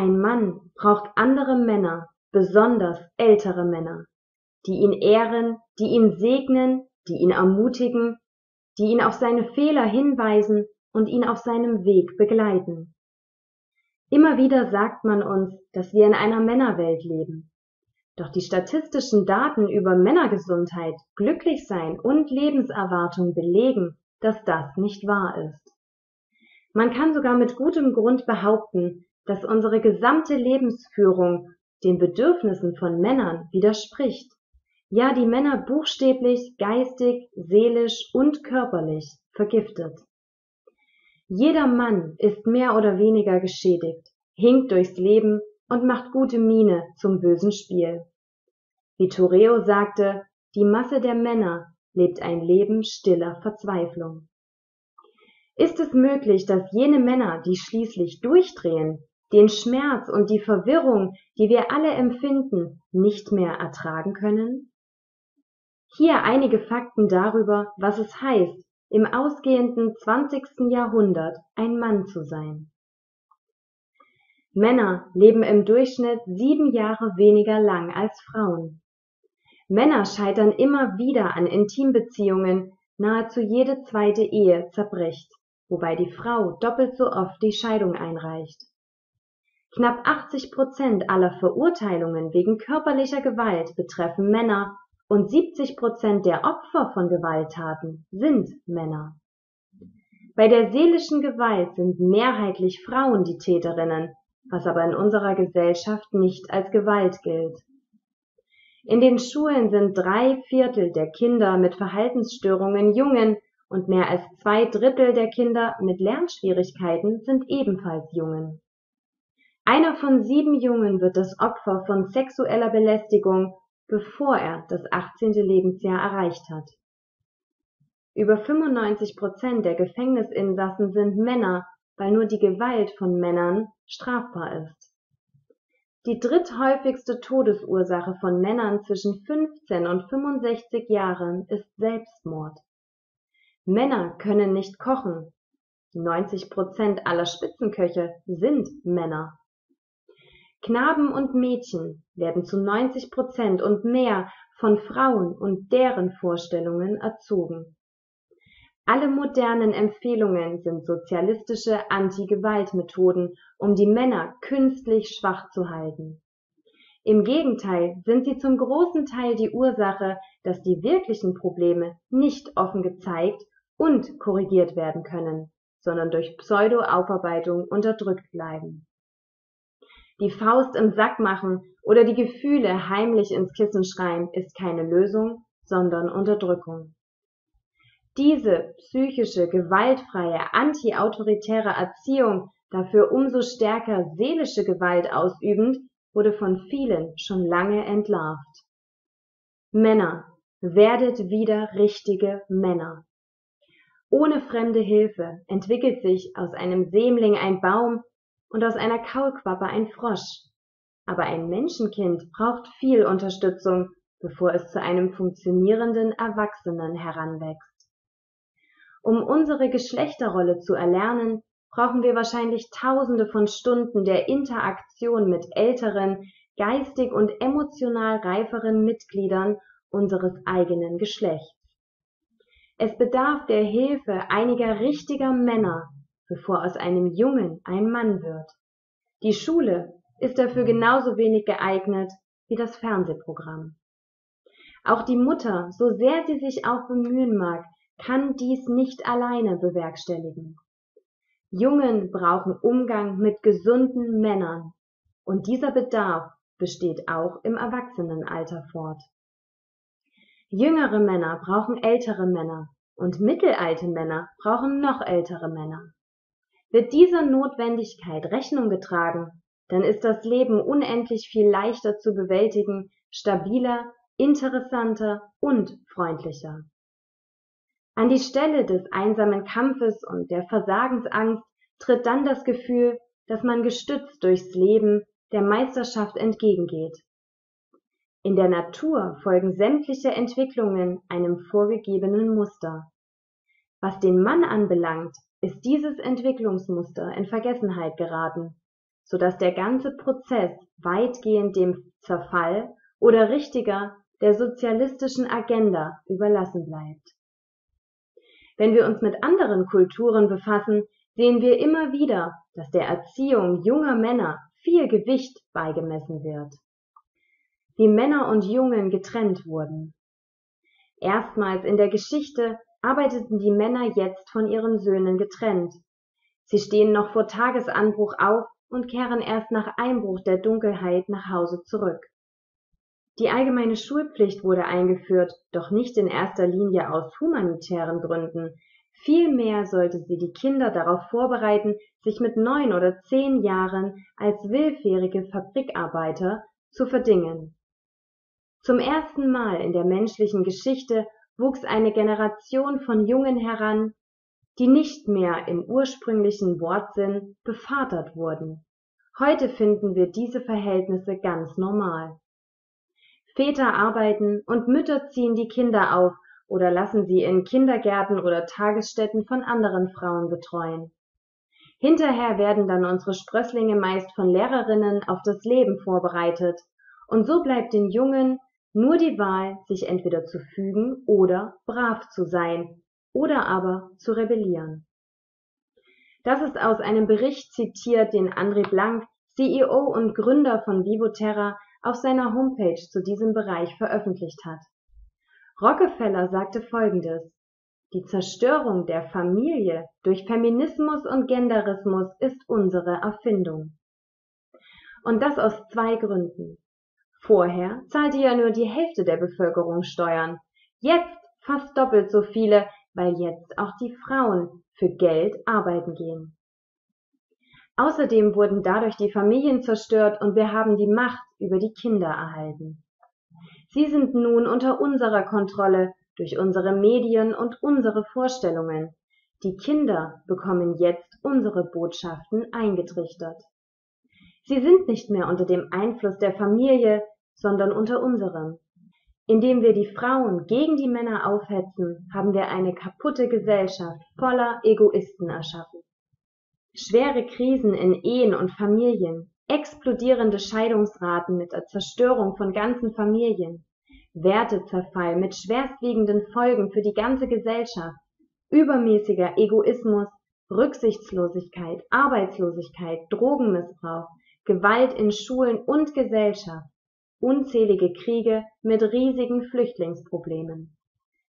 Ein Mann braucht andere Männer, besonders ältere Männer, die ihn ehren, die ihn segnen, die ihn ermutigen, die ihn auf seine Fehler hinweisen und ihn auf seinem Weg begleiten. Immer wieder sagt man uns, dass wir in einer Männerwelt leben. Doch die statistischen Daten über Männergesundheit, Glücklichsein und Lebenserwartung belegen, dass das nicht wahr ist. Man kann sogar mit gutem Grund behaupten, dass unsere gesamte Lebensführung den Bedürfnissen von Männern widerspricht, ja die Männer buchstäblich geistig, seelisch und körperlich vergiftet. Jeder Mann ist mehr oder weniger geschädigt, hinkt durchs Leben und macht gute Miene zum bösen Spiel. Wie Toreo sagte, die Masse der Männer lebt ein Leben stiller Verzweiflung. Ist es möglich, dass jene Männer, die schließlich durchdrehen, den Schmerz und die Verwirrung, die wir alle empfinden, nicht mehr ertragen können? Hier einige Fakten darüber, was es heißt, im ausgehenden 20. Jahrhundert ein Mann zu sein. Männer leben im Durchschnitt sieben Jahre weniger lang als Frauen. Männer scheitern immer wieder an Intimbeziehungen, nahezu jede zweite Ehe zerbricht, wobei die Frau doppelt so oft die Scheidung einreicht. Knapp 80 Prozent aller Verurteilungen wegen körperlicher Gewalt betreffen Männer und 70 Prozent der Opfer von Gewalttaten sind Männer. Bei der seelischen Gewalt sind mehrheitlich Frauen die Täterinnen, was aber in unserer Gesellschaft nicht als Gewalt gilt. In den Schulen sind drei Viertel der Kinder mit Verhaltensstörungen Jungen und mehr als zwei Drittel der Kinder mit Lernschwierigkeiten sind ebenfalls Jungen. Einer von sieben Jungen wird das Opfer von sexueller Belästigung, bevor er das 18. Lebensjahr erreicht hat. Über 95 Prozent der Gefängnisinsassen sind Männer, weil nur die Gewalt von Männern strafbar ist. Die dritthäufigste Todesursache von Männern zwischen 15 und 65 Jahren ist Selbstmord. Männer können nicht kochen. 90 Prozent aller Spitzenköche sind Männer. Knaben und Mädchen werden zu 90 Prozent und mehr von Frauen und deren Vorstellungen erzogen. Alle modernen Empfehlungen sind sozialistische Anti-Gewalt-Methoden, um die Männer künstlich schwach zu halten. Im Gegenteil sind sie zum großen Teil die Ursache, dass die wirklichen Probleme nicht offen gezeigt und korrigiert werden können, sondern durch Pseudo-Aufarbeitung unterdrückt bleiben die Faust im Sack machen oder die Gefühle heimlich ins Kissen schreien, ist keine Lösung, sondern Unterdrückung. Diese psychische, gewaltfreie, antiautoritäre Erziehung, dafür umso stärker seelische Gewalt ausübend, wurde von vielen schon lange entlarvt. Männer, werdet wieder richtige Männer. Ohne fremde Hilfe entwickelt sich aus einem Sämling ein Baum, und aus einer Kaulquappe ein Frosch. Aber ein Menschenkind braucht viel Unterstützung, bevor es zu einem funktionierenden Erwachsenen heranwächst. Um unsere Geschlechterrolle zu erlernen, brauchen wir wahrscheinlich tausende von Stunden der Interaktion mit älteren, geistig und emotional reiferen Mitgliedern unseres eigenen Geschlechts. Es bedarf der Hilfe einiger richtiger Männer, bevor aus einem Jungen ein Mann wird. Die Schule ist dafür genauso wenig geeignet wie das Fernsehprogramm. Auch die Mutter, so sehr sie sich auch bemühen mag, kann dies nicht alleine bewerkstelligen. Jungen brauchen Umgang mit gesunden Männern, und dieser Bedarf besteht auch im Erwachsenenalter fort. Jüngere Männer brauchen ältere Männer, und mittelalte Männer brauchen noch ältere Männer. Wird dieser Notwendigkeit Rechnung getragen, dann ist das Leben unendlich viel leichter zu bewältigen, stabiler, interessanter und freundlicher. An die Stelle des einsamen Kampfes und der Versagensangst tritt dann das Gefühl, dass man gestützt durchs Leben der Meisterschaft entgegengeht. In der Natur folgen sämtliche Entwicklungen einem vorgegebenen Muster. Was den Mann anbelangt, ist dieses Entwicklungsmuster in Vergessenheit geraten, sodass der ganze Prozess weitgehend dem Zerfall oder richtiger der sozialistischen Agenda überlassen bleibt. Wenn wir uns mit anderen Kulturen befassen, sehen wir immer wieder, dass der Erziehung junger Männer viel Gewicht beigemessen wird. Wie Männer und Jungen getrennt wurden. Erstmals in der Geschichte arbeiteten die Männer jetzt von ihren Söhnen getrennt. Sie stehen noch vor Tagesanbruch auf und kehren erst nach Einbruch der Dunkelheit nach Hause zurück. Die allgemeine Schulpflicht wurde eingeführt, doch nicht in erster Linie aus humanitären Gründen. Vielmehr sollte sie die Kinder darauf vorbereiten, sich mit neun oder zehn Jahren als willfährige Fabrikarbeiter zu verdingen. Zum ersten Mal in der menschlichen Geschichte wuchs eine Generation von Jungen heran, die nicht mehr im ursprünglichen Wortsinn bevatert wurden. Heute finden wir diese Verhältnisse ganz normal. Väter arbeiten und Mütter ziehen die Kinder auf oder lassen sie in Kindergärten oder Tagesstätten von anderen Frauen betreuen. Hinterher werden dann unsere Sprösslinge meist von Lehrerinnen auf das Leben vorbereitet, und so bleibt den Jungen nur die Wahl, sich entweder zu fügen oder brav zu sein oder aber zu rebellieren. Das ist aus einem Bericht zitiert, den André Blank, CEO und Gründer von Vivoterra, auf seiner Homepage zu diesem Bereich veröffentlicht hat. Rockefeller sagte Folgendes Die Zerstörung der Familie durch Feminismus und Genderismus ist unsere Erfindung. Und das aus zwei Gründen. Vorher zahlte ja nur die Hälfte der Bevölkerung Steuern, jetzt fast doppelt so viele, weil jetzt auch die Frauen für Geld arbeiten gehen. Außerdem wurden dadurch die Familien zerstört und wir haben die Macht über die Kinder erhalten. Sie sind nun unter unserer Kontrolle durch unsere Medien und unsere Vorstellungen. Die Kinder bekommen jetzt unsere Botschaften eingetrichtert. Sie sind nicht mehr unter dem Einfluss der Familie, sondern unter unserem. Indem wir die Frauen gegen die Männer aufhetzen, haben wir eine kaputte Gesellschaft voller Egoisten erschaffen. Schwere Krisen in Ehen und Familien, explodierende Scheidungsraten mit der Zerstörung von ganzen Familien, Wertezerfall mit schwerstwiegenden Folgen für die ganze Gesellschaft, übermäßiger Egoismus, Rücksichtslosigkeit, Arbeitslosigkeit, Drogenmissbrauch, Gewalt in Schulen und Gesellschaft, unzählige Kriege mit riesigen Flüchtlingsproblemen.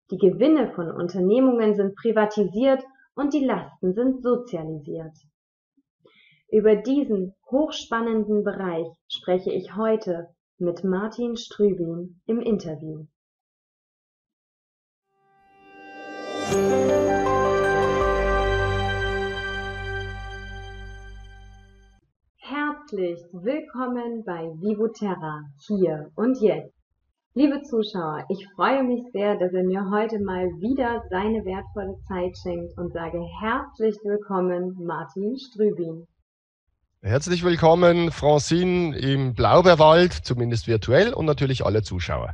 Die Gewinne von Unternehmungen sind privatisiert und die Lasten sind sozialisiert. Über diesen hochspannenden Bereich spreche ich heute mit Martin Strübin im Interview. Herzlich willkommen bei Vivoterra, hier und jetzt. Liebe Zuschauer, ich freue mich sehr, dass ihr mir heute mal wieder seine wertvolle Zeit schenkt und sage herzlich willkommen, Martin Strübin. Herzlich willkommen, Francine, im Blaubeerwald, zumindest virtuell und natürlich alle Zuschauer.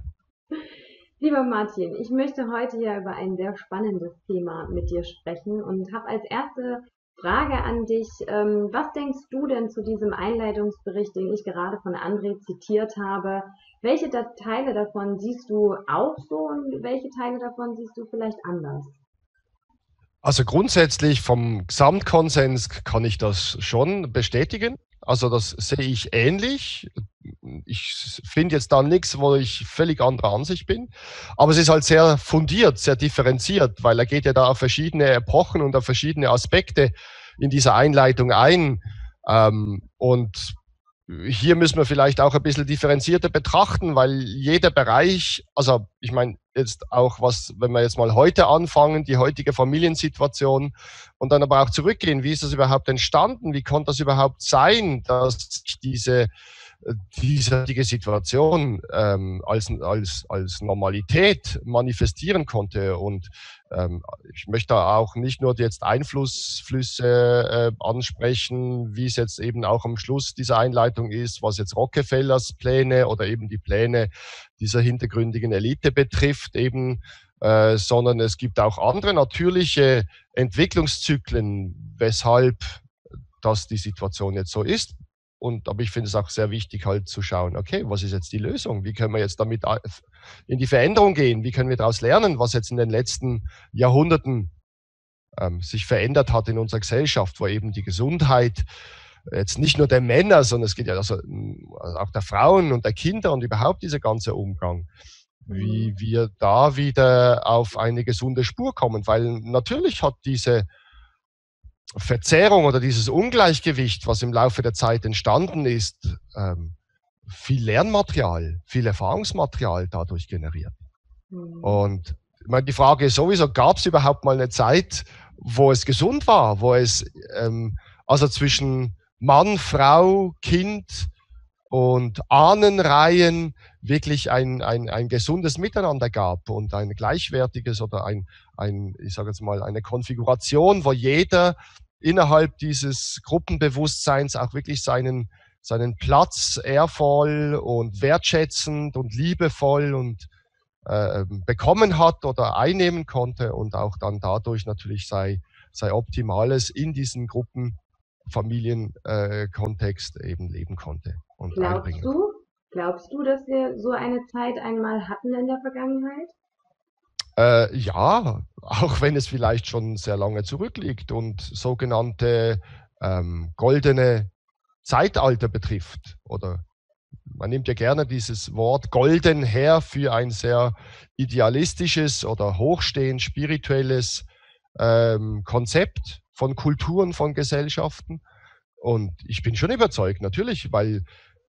Lieber Martin, ich möchte heute ja über ein sehr spannendes Thema mit dir sprechen und habe als erste Frage an dich. Ähm, was denkst du denn zu diesem Einleitungsbericht, den ich gerade von André zitiert habe? Welche Teile davon siehst du auch so und welche Teile davon siehst du vielleicht anders? Also grundsätzlich vom Gesamtkonsens kann ich das schon bestätigen. Also das sehe ich ähnlich. Ich finde jetzt da nichts, wo ich völlig anderer Ansicht bin. Aber es ist halt sehr fundiert, sehr differenziert, weil er geht ja da auf verschiedene Epochen und auf verschiedene Aspekte in dieser Einleitung ein. Ähm, und hier müssen wir vielleicht auch ein bisschen differenzierter betrachten, weil jeder Bereich, also ich meine jetzt auch was, wenn wir jetzt mal heute anfangen, die heutige Familiensituation und dann aber auch zurückgehen, wie ist das überhaupt entstanden, wie konnte das überhaupt sein, dass diese diesartige Situation ähm, als, als, als Normalität manifestieren konnte. Und ähm, ich möchte auch nicht nur jetzt Einflussflüsse äh, ansprechen, wie es jetzt eben auch am Schluss dieser Einleitung ist, was jetzt Rockefellers Pläne oder eben die Pläne dieser hintergründigen Elite betrifft, eben äh, sondern es gibt auch andere natürliche Entwicklungszyklen, weshalb das die Situation jetzt so ist. Und aber ich finde es auch sehr wichtig, halt zu schauen, okay, was ist jetzt die Lösung? Wie können wir jetzt damit in die Veränderung gehen? Wie können wir daraus lernen, was jetzt in den letzten Jahrhunderten ähm, sich verändert hat in unserer Gesellschaft, wo eben die Gesundheit jetzt nicht nur der Männer, sondern es geht ja also, also auch der Frauen und der Kinder und überhaupt dieser ganze Umgang, wie mhm. wir da wieder auf eine gesunde Spur kommen, weil natürlich hat diese Verzerrung oder dieses Ungleichgewicht, was im Laufe der Zeit entstanden ist, ähm, viel Lernmaterial, viel Erfahrungsmaterial dadurch generiert. Mhm. Und ich meine, die Frage ist sowieso, gab es überhaupt mal eine Zeit, wo es gesund war, wo es ähm, also zwischen Mann, Frau, Kind und Ahnenreihen wirklich ein, ein, ein gesundes Miteinander gab und ein gleichwertiges oder ein, ein ich sage jetzt mal, eine Konfiguration, wo jeder innerhalb dieses Gruppenbewusstseins auch wirklich seinen, seinen Platz ehrvoll und wertschätzend und liebevoll und äh, bekommen hat oder einnehmen konnte und auch dann dadurch natürlich sei, sei Optimales in diesen Gruppen Familienkontext äh, eben leben konnte. Und glaubst du, glaubst du, dass wir so eine Zeit einmal hatten in der Vergangenheit? Äh, ja, auch wenn es vielleicht schon sehr lange zurückliegt und sogenannte ähm, goldene Zeitalter betrifft oder man nimmt ja gerne dieses Wort golden her für ein sehr idealistisches oder hochstehend spirituelles ähm, Konzept von Kulturen, von Gesellschaften. Und ich bin schon überzeugt, natürlich, weil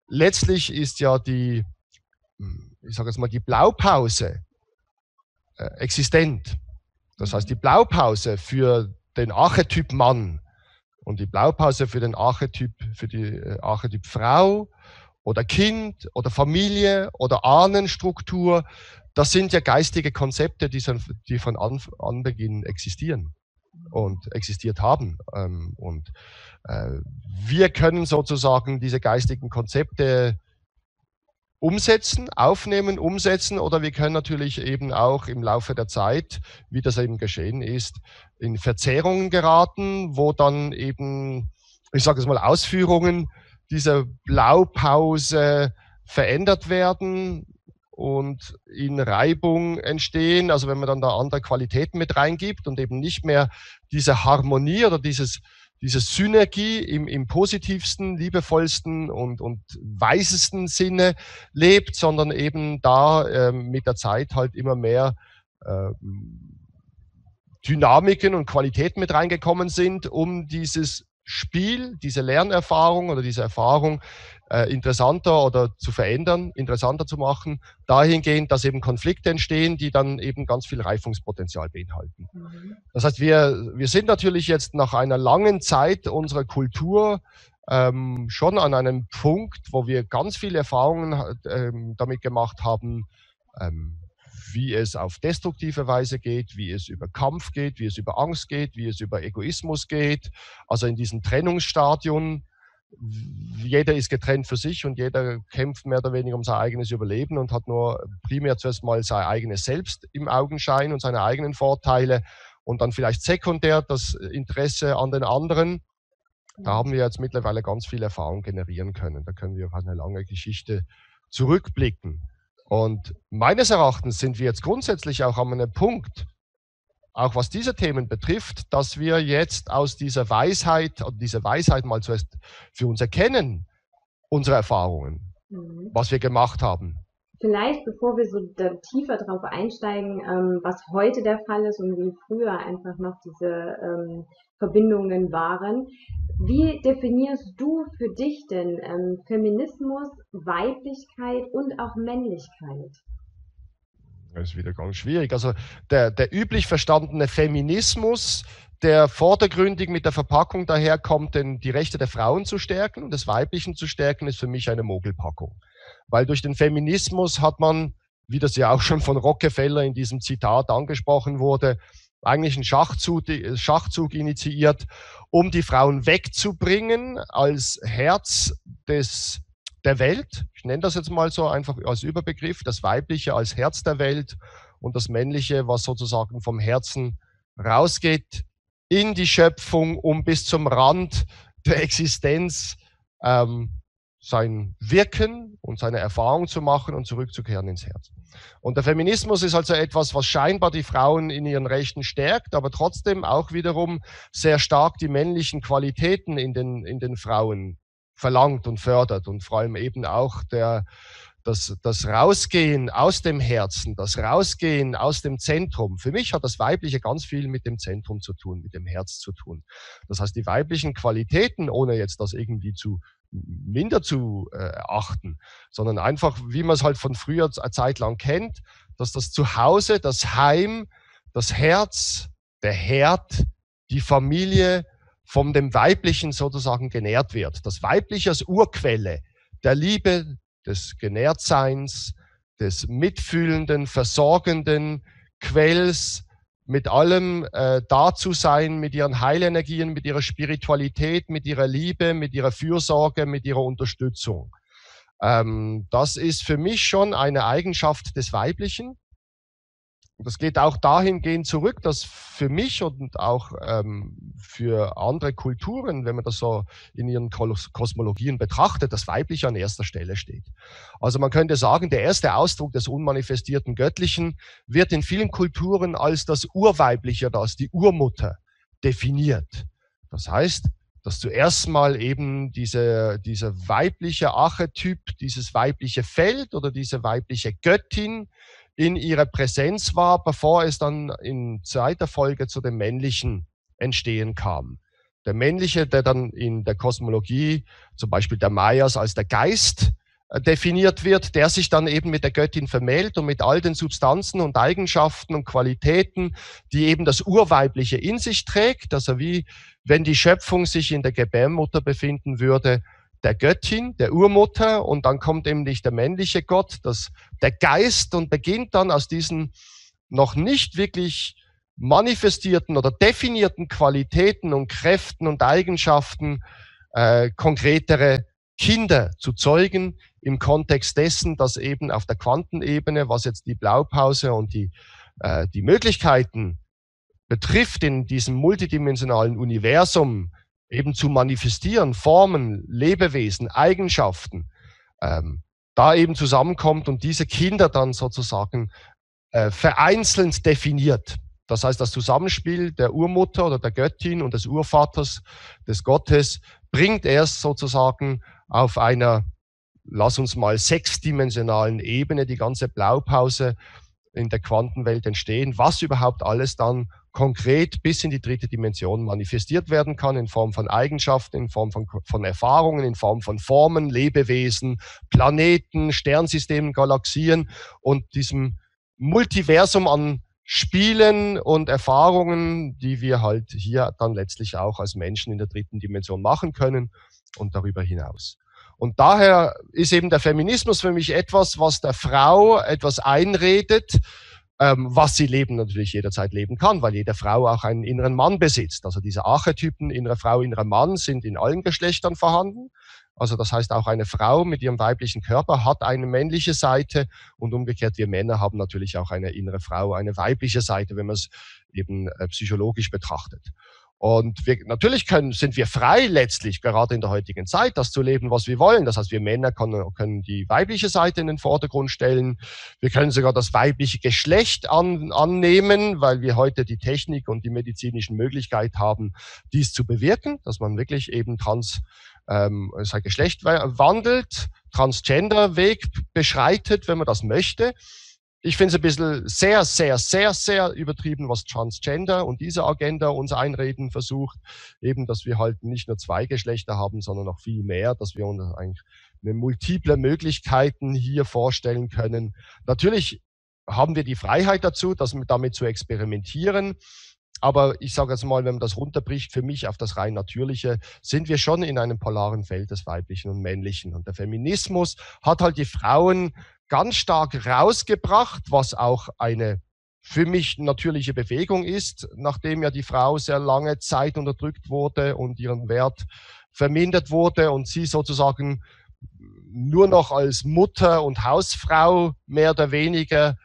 letztlich ist ja die, ich sage jetzt mal, die Blaupause äh, existent. Das heißt, die Blaupause für den Archetyp Mann und die Blaupause für den Archetyp, für die äh, Archetyp Frau oder Kind oder Familie oder Ahnenstruktur, das sind ja geistige Konzepte, die, die von Anbeginn existieren und existiert haben. Ähm, und äh, wir können sozusagen diese geistigen Konzepte umsetzen, aufnehmen, umsetzen oder wir können natürlich eben auch im Laufe der Zeit, wie das eben geschehen ist, in Verzerrungen geraten, wo dann eben, ich sage es mal, Ausführungen dieser Blaupause verändert werden, und in Reibung entstehen. Also wenn man dann da andere Qualitäten mit reingibt und eben nicht mehr diese Harmonie oder dieses, diese Synergie im, im positivsten, liebevollsten und, und weisesten Sinne lebt, sondern eben da äh, mit der Zeit halt immer mehr äh, Dynamiken und Qualitäten mit reingekommen sind, um dieses Spiel, diese Lernerfahrung oder diese Erfahrung äh, interessanter oder zu verändern, interessanter zu machen, dahingehend, dass eben Konflikte entstehen, die dann eben ganz viel Reifungspotenzial beinhalten. Mhm. Das heißt, wir, wir sind natürlich jetzt nach einer langen Zeit unserer Kultur ähm, schon an einem Punkt, wo wir ganz viele Erfahrungen ähm, damit gemacht haben, ähm, wie es auf destruktive Weise geht, wie es über Kampf geht, wie es über Angst geht, wie es über Egoismus geht. Also in diesem Trennungsstadion jeder ist getrennt für sich und jeder kämpft mehr oder weniger um sein eigenes Überleben und hat nur primär zuerst mal sein eigenes Selbst im Augenschein und seine eigenen Vorteile und dann vielleicht sekundär das Interesse an den anderen. Da haben wir jetzt mittlerweile ganz viel Erfahrung generieren können. Da können wir auf eine lange Geschichte zurückblicken. Und meines Erachtens sind wir jetzt grundsätzlich auch an einem Punkt, auch was diese Themen betrifft, dass wir jetzt aus dieser Weisheit, diese Weisheit mal zuerst für uns erkennen, unsere Erfahrungen, mhm. was wir gemacht haben. Vielleicht, bevor wir so tiefer darauf einsteigen, ähm, was heute der Fall ist und wie früher einfach noch diese ähm, Verbindungen waren, wie definierst du für dich denn ähm, Feminismus, Weiblichkeit und auch Männlichkeit? Ist wieder ganz schwierig. Also der, der üblich verstandene Feminismus, der vordergründig mit der Verpackung daherkommt, denn die Rechte der Frauen zu stärken und des Weiblichen zu stärken, ist für mich eine Mogelpackung. Weil durch den Feminismus hat man, wie das ja auch schon von Rockefeller in diesem Zitat angesprochen wurde, eigentlich einen Schachzug, Schachzug initiiert, um die Frauen wegzubringen als Herz des der Welt. Ich nenne das jetzt mal so einfach als Überbegriff, das Weibliche als Herz der Welt und das Männliche, was sozusagen vom Herzen rausgeht in die Schöpfung, um bis zum Rand der Existenz ähm, sein Wirken und seine Erfahrung zu machen und zurückzukehren ins Herz. Und der Feminismus ist also etwas, was scheinbar die Frauen in ihren Rechten stärkt, aber trotzdem auch wiederum sehr stark die männlichen Qualitäten in den, in den Frauen verlangt und fördert und vor allem eben auch der, das, das Rausgehen aus dem Herzen, das Rausgehen aus dem Zentrum. Für mich hat das Weibliche ganz viel mit dem Zentrum zu tun, mit dem Herz zu tun. Das heißt, die weiblichen Qualitäten, ohne jetzt das irgendwie zu minder zu äh, achten, sondern einfach, wie man es halt von früher eine Zeit lang kennt, dass das Zuhause, das Heim, das Herz, der Herd, die Familie von dem Weiblichen sozusagen genährt wird. Das Weibliche als Urquelle der Liebe, des Genährtseins, des mitfühlenden, versorgenden Quells, mit allem äh, da zu sein, mit ihren Heilenergien, mit ihrer Spiritualität, mit ihrer Liebe, mit ihrer Fürsorge, mit ihrer Unterstützung. Ähm, das ist für mich schon eine Eigenschaft des Weiblichen. Und das geht auch dahingehend zurück, dass für mich und auch ähm, für andere Kulturen, wenn man das so in ihren Kosmologien betrachtet, das Weibliche an erster Stelle steht. Also man könnte sagen, der erste Ausdruck des unmanifestierten Göttlichen wird in vielen Kulturen als das Urweibliche oder als die Urmutter definiert. Das heißt, dass zuerst mal eben diese, dieser weibliche Archetyp, dieses weibliche Feld oder diese weibliche Göttin in ihrer Präsenz war, bevor es dann in zweiter Folge zu dem männlichen Entstehen kam. Der männliche, der dann in der Kosmologie, zum Beispiel der Mayas, als der Geist äh, definiert wird, der sich dann eben mit der Göttin vermählt und mit all den Substanzen und Eigenschaften und Qualitäten, die eben das Urweibliche in sich trägt, also wie wenn die Schöpfung sich in der Gebärmutter befinden würde, der Göttin, der Urmutter und dann kommt nicht der männliche Gott, das, der Geist und beginnt dann aus diesen noch nicht wirklich manifestierten oder definierten Qualitäten und Kräften und Eigenschaften äh, konkretere Kinder zu zeugen im Kontext dessen, dass eben auf der Quantenebene, was jetzt die Blaupause und die, äh, die Möglichkeiten betrifft in diesem multidimensionalen Universum, eben zu manifestieren, Formen, Lebewesen, Eigenschaften, ähm, da eben zusammenkommt und diese Kinder dann sozusagen äh, vereinzelt definiert. Das heißt, das Zusammenspiel der Urmutter oder der Göttin und des Urvaters, des Gottes, bringt erst sozusagen auf einer, lass uns mal sechsdimensionalen Ebene die ganze Blaupause in der Quantenwelt entstehen, was überhaupt alles dann konkret bis in die dritte Dimension manifestiert werden kann in Form von Eigenschaften, in Form von, von Erfahrungen, in Form von Formen, Lebewesen, Planeten, Sternsystemen, Galaxien und diesem Multiversum an Spielen und Erfahrungen, die wir halt hier dann letztlich auch als Menschen in der dritten Dimension machen können und darüber hinaus. Und daher ist eben der Feminismus für mich etwas, was der Frau etwas einredet, ähm, was sie leben natürlich jederzeit leben kann, weil jede Frau auch einen inneren Mann besitzt. Also diese Archetypen innere Frau, innerer Mann sind in allen Geschlechtern vorhanden. Also das heißt, auch eine Frau mit ihrem weiblichen Körper hat eine männliche Seite und umgekehrt wir Männer haben natürlich auch eine innere Frau, eine weibliche Seite, wenn man es eben äh, psychologisch betrachtet. Und wir, natürlich können, sind wir frei letztlich, gerade in der heutigen Zeit, das zu leben, was wir wollen. Das heißt, wir Männer können, können die weibliche Seite in den Vordergrund stellen. Wir können sogar das weibliche Geschlecht an, annehmen, weil wir heute die Technik und die medizinischen Möglichkeiten haben, dies zu bewirken, dass man wirklich eben trans, ähm, sein Geschlecht wandelt, Transgender-Weg beschreitet, wenn man das möchte. Ich finde es ein bisschen sehr, sehr, sehr, sehr übertrieben, was Transgender und diese Agenda uns einreden versucht. Eben, dass wir halt nicht nur zwei Geschlechter haben, sondern noch viel mehr, dass wir uns eigentlich eine multiple Möglichkeiten hier vorstellen können. Natürlich haben wir die Freiheit dazu, das damit zu experimentieren. Aber ich sage jetzt mal, wenn man das runterbricht, für mich auf das rein Natürliche, sind wir schon in einem polaren Feld des Weiblichen und Männlichen. Und der Feminismus hat halt die Frauen ganz stark rausgebracht, was auch eine für mich natürliche Bewegung ist, nachdem ja die Frau sehr lange Zeit unterdrückt wurde und ihren Wert vermindert wurde und sie sozusagen nur noch als Mutter und Hausfrau mehr oder weniger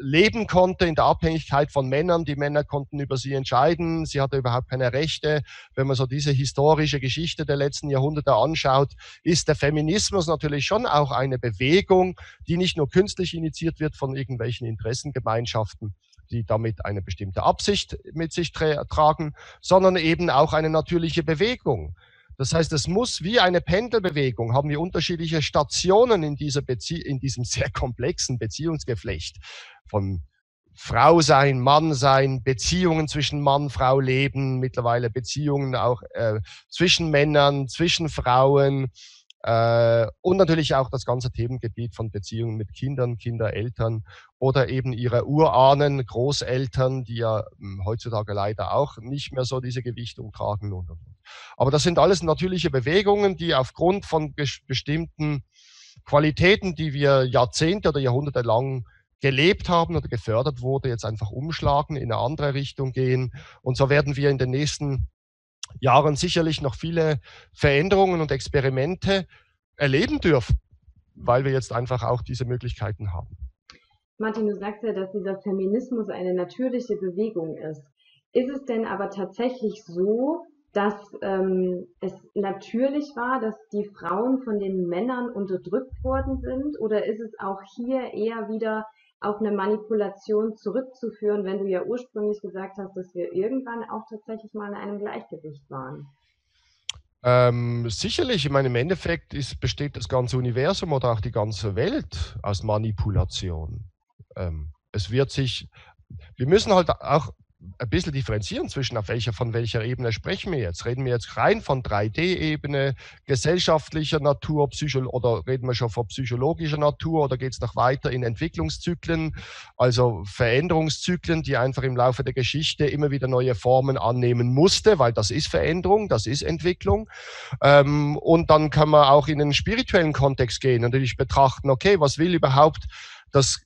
leben konnte in der Abhängigkeit von Männern. Die Männer konnten über sie entscheiden. Sie hatte überhaupt keine Rechte. Wenn man so diese historische Geschichte der letzten Jahrhunderte anschaut, ist der Feminismus natürlich schon auch eine Bewegung, die nicht nur künstlich initiiert wird von irgendwelchen Interessengemeinschaften, die damit eine bestimmte Absicht mit sich tra tragen, sondern eben auch eine natürliche Bewegung. Das heißt, es muss wie eine Pendelbewegung, haben wir unterschiedliche Stationen in, dieser Bezie in diesem sehr komplexen Beziehungsgeflecht. Von Frau sein, Mann sein, Beziehungen zwischen Mann, Frau leben, mittlerweile Beziehungen auch äh, zwischen Männern, zwischen Frauen, äh, und natürlich auch das ganze Themengebiet von Beziehungen mit Kindern, Kindereltern oder eben ihre Urahnen, Großeltern, die ja hm, heutzutage leider auch nicht mehr so diese Gewichtung tragen. Und, und. Aber das sind alles natürliche Bewegungen, die aufgrund von bestimmten Qualitäten, die wir Jahrzehnte oder Jahrhunderte lang gelebt haben oder gefördert wurde, jetzt einfach umschlagen, in eine andere Richtung gehen. Und so werden wir in den nächsten Jahren sicherlich noch viele Veränderungen und Experimente erleben dürfen, weil wir jetzt einfach auch diese Möglichkeiten haben. Martin, du sagst ja, dass dieser Feminismus eine natürliche Bewegung ist. Ist es denn aber tatsächlich so, dass ähm, es natürlich war, dass die Frauen von den Männern unterdrückt worden sind? Oder ist es auch hier eher wieder auf eine Manipulation zurückzuführen, wenn du ja ursprünglich gesagt hast, dass wir irgendwann auch tatsächlich mal in einem Gleichgewicht waren. Ähm, sicherlich, ich meine, im Endeffekt ist, besteht das ganze Universum oder auch die ganze Welt aus Manipulation. Ähm, es wird sich, wir müssen halt auch ein bisschen differenzieren zwischen auf welcher, von welcher Ebene sprechen wir jetzt. Reden wir jetzt rein von 3D-Ebene, gesellschaftlicher Natur, Psycho oder reden wir schon von psychologischer Natur oder geht es noch weiter in Entwicklungszyklen, also Veränderungszyklen, die einfach im Laufe der Geschichte immer wieder neue Formen annehmen musste, weil das ist Veränderung, das ist Entwicklung. Ähm, und dann kann man auch in den spirituellen Kontext gehen und natürlich betrachten, okay, was will überhaupt das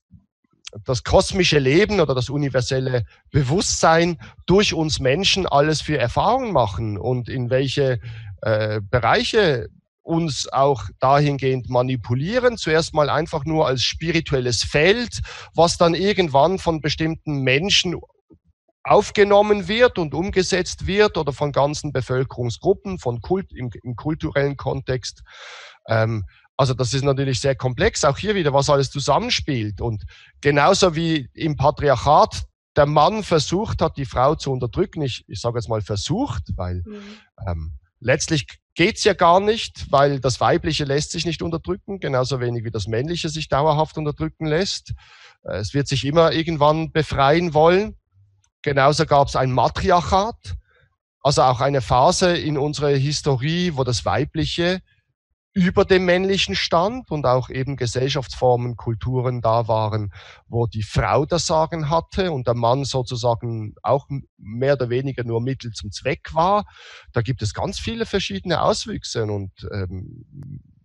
das kosmische Leben oder das universelle Bewusstsein durch uns Menschen alles für Erfahrungen machen und in welche äh, Bereiche uns auch dahingehend manipulieren. Zuerst mal einfach nur als spirituelles Feld, was dann irgendwann von bestimmten Menschen aufgenommen wird und umgesetzt wird oder von ganzen Bevölkerungsgruppen, von Kult im, im kulturellen Kontext. Ähm, also das ist natürlich sehr komplex, auch hier wieder, was alles zusammenspielt. Und genauso wie im Patriarchat der Mann versucht hat, die Frau zu unterdrücken, ich, ich sage jetzt mal versucht, weil mhm. ähm, letztlich geht's ja gar nicht, weil das Weibliche lässt sich nicht unterdrücken, genauso wenig wie das Männliche sich dauerhaft unterdrücken lässt. Äh, es wird sich immer irgendwann befreien wollen. Genauso gab es ein Matriarchat, also auch eine Phase in unserer Historie, wo das Weibliche über dem männlichen stand und auch eben Gesellschaftsformen, Kulturen da waren, wo die Frau das Sagen hatte und der Mann sozusagen auch mehr oder weniger nur Mittel zum Zweck war. Da gibt es ganz viele verschiedene Auswüchse und ähm,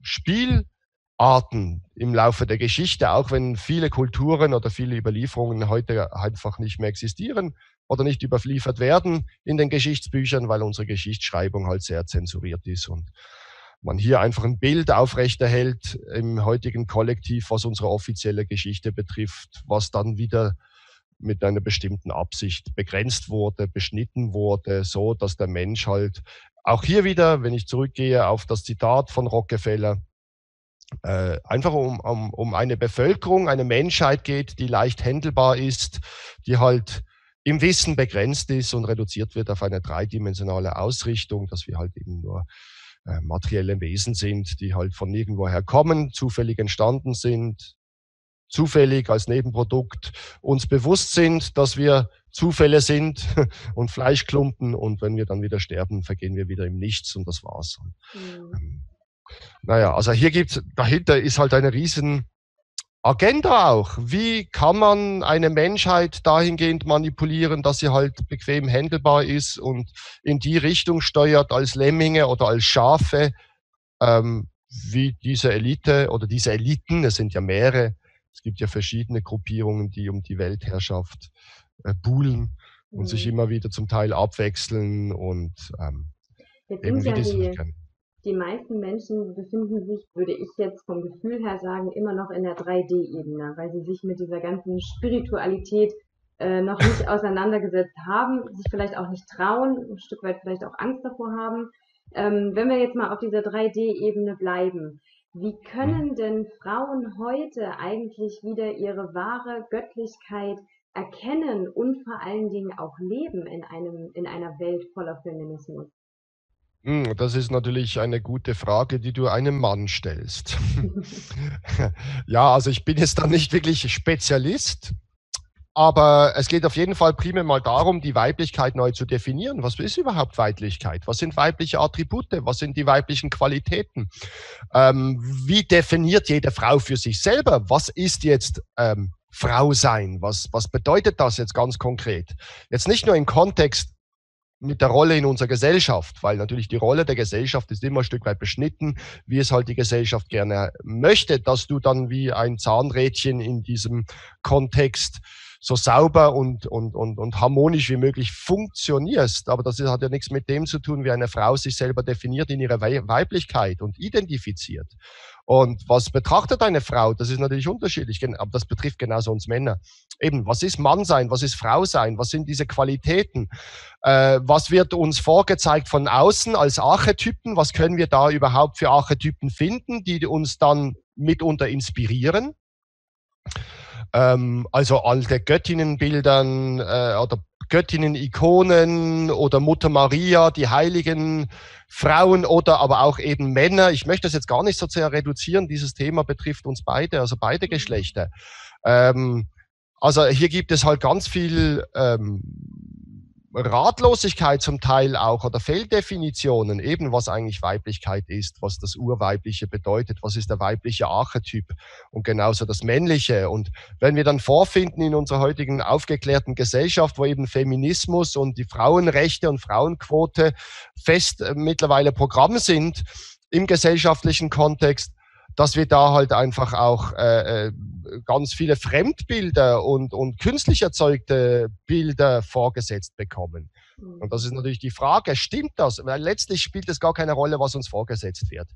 Spielarten im Laufe der Geschichte, auch wenn viele Kulturen oder viele Überlieferungen heute einfach nicht mehr existieren oder nicht überliefert werden in den Geschichtsbüchern, weil unsere Geschichtsschreibung halt sehr zensuriert ist und man hier einfach ein Bild aufrechterhält im heutigen Kollektiv, was unsere offizielle Geschichte betrifft, was dann wieder mit einer bestimmten Absicht begrenzt wurde, beschnitten wurde, so dass der Mensch halt auch hier wieder, wenn ich zurückgehe auf das Zitat von Rockefeller, äh, einfach um, um, um eine Bevölkerung, eine Menschheit geht, die leicht händelbar ist, die halt im Wissen begrenzt ist und reduziert wird auf eine dreidimensionale Ausrichtung, dass wir halt eben nur äh, materielle Wesen sind, die halt von nirgendwoher kommen, zufällig entstanden sind, zufällig als Nebenprodukt uns bewusst sind, dass wir Zufälle sind und Fleischklumpen und wenn wir dann wieder sterben, vergehen wir wieder im Nichts und das war's. Mhm. Ähm, naja, also hier gibt's, dahinter ist halt eine riesen Agenda auch. Wie kann man eine Menschheit dahingehend manipulieren, dass sie halt bequem handelbar ist und in die Richtung steuert als Lemminge oder als Schafe, ähm, wie diese Elite oder diese Eliten, es sind ja mehrere, es gibt ja verschiedene Gruppierungen, die um die Weltherrschaft äh, buhlen und mhm. sich immer wieder zum Teil abwechseln und ähm, eben wieder ja die, meisten Menschen befinden sich, würde ich jetzt vom Gefühl her sagen, immer noch in der 3D-Ebene, weil sie sich mit dieser ganzen Spiritualität äh, noch nicht auseinandergesetzt haben, sich vielleicht auch nicht trauen, ein Stück weit vielleicht auch Angst davor haben. Ähm, wenn wir jetzt mal auf dieser 3D-Ebene bleiben, wie können denn Frauen heute eigentlich wieder ihre wahre Göttlichkeit erkennen und vor allen Dingen auch leben in einem, in einer Welt voller Feminismus? Hm, das ist natürlich eine gute Frage, die du einem Mann stellst. ja, also ich bin jetzt da nicht wirklich Spezialist, aber es geht auf jeden Fall primär mal darum, die Weiblichkeit neu zu definieren. Was ist überhaupt Weiblichkeit? Was sind weibliche Attribute? Was sind die weiblichen Qualitäten? Ähm, wie definiert jede Frau für sich selber? Was ist jetzt ähm, Frau sein? Was, was bedeutet das jetzt ganz konkret? Jetzt nicht nur im Kontext mit der Rolle in unserer Gesellschaft, weil natürlich die Rolle der Gesellschaft ist immer ein Stück weit beschnitten, wie es halt die Gesellschaft gerne möchte, dass du dann wie ein Zahnrädchen in diesem Kontext so sauber und, und, und, und harmonisch wie möglich funktionierst. Aber das hat ja nichts mit dem zu tun, wie eine Frau sich selber definiert in ihrer Weiblichkeit und identifiziert. Und was betrachtet eine Frau? Das ist natürlich unterschiedlich, aber das betrifft genauso uns Männer. Eben, was ist Mann sein? Was ist Frau sein? Was sind diese Qualitäten? Äh, was wird uns vorgezeigt von außen als Archetypen? Was können wir da überhaupt für Archetypen finden, die uns dann mitunter inspirieren? Ähm, also alte Göttinnenbildern äh, oder Göttinnen-Ikonen oder Mutter Maria, die heiligen Frauen oder aber auch eben Männer. Ich möchte das jetzt gar nicht so sehr reduzieren. Dieses Thema betrifft uns beide, also beide Geschlechter. Ähm, also hier gibt es halt ganz viel ähm, Ratlosigkeit zum Teil auch oder Fehldefinitionen, eben was eigentlich Weiblichkeit ist, was das Urweibliche bedeutet, was ist der weibliche Archetyp und genauso das Männliche. Und wenn wir dann vorfinden in unserer heutigen aufgeklärten Gesellschaft, wo eben Feminismus und die Frauenrechte und Frauenquote fest äh, mittlerweile Programm sind im gesellschaftlichen Kontext, dass wir da halt einfach auch äh, äh, ganz viele Fremdbilder und, und künstlich erzeugte Bilder vorgesetzt bekommen. Mhm. Und das ist natürlich die Frage, stimmt das? Weil letztlich spielt es gar keine Rolle, was uns vorgesetzt wird.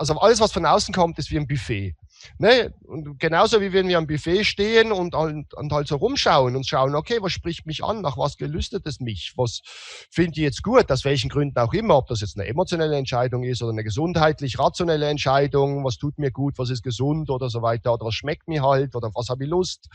Also alles, was von außen kommt, ist wie ein Buffet. Ne? Und genauso wie wenn wir am Buffet stehen und, und, und halt so rumschauen und schauen, okay, was spricht mich an, nach was gelüstet es mich, was finde ich jetzt gut, aus welchen Gründen auch immer, ob das jetzt eine emotionelle Entscheidung ist oder eine gesundheitlich rationelle Entscheidung, was tut mir gut, was ist gesund? Oder so weiter. Oder was schmeckt mir halt? Oder was habe ich Lust.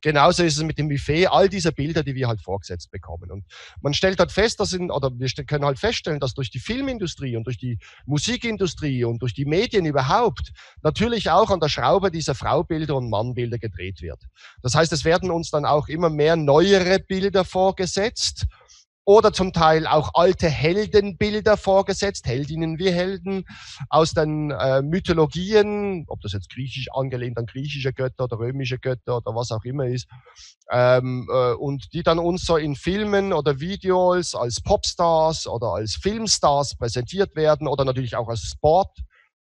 Genauso ist es mit dem Buffet, all diese Bilder, die wir halt vorgesetzt bekommen. Und man stellt halt fest, dass in, oder wir können halt feststellen, dass durch die Filmindustrie und durch die Musikindustrie und durch die Medien überhaupt natürlich auch an der Schraube dieser Fraubilder und Mannbilder gedreht wird. Das heißt, es werden uns dann auch immer mehr neuere Bilder vorgesetzt oder zum Teil auch alte Heldenbilder vorgesetzt, Heldinnen wie Helden aus den äh, Mythologien, ob das jetzt griechisch angelehnt an griechische Götter oder römische Götter oder was auch immer ist, ähm, äh, und die dann uns so in Filmen oder Videos als Popstars oder als Filmstars präsentiert werden oder natürlich auch als Sport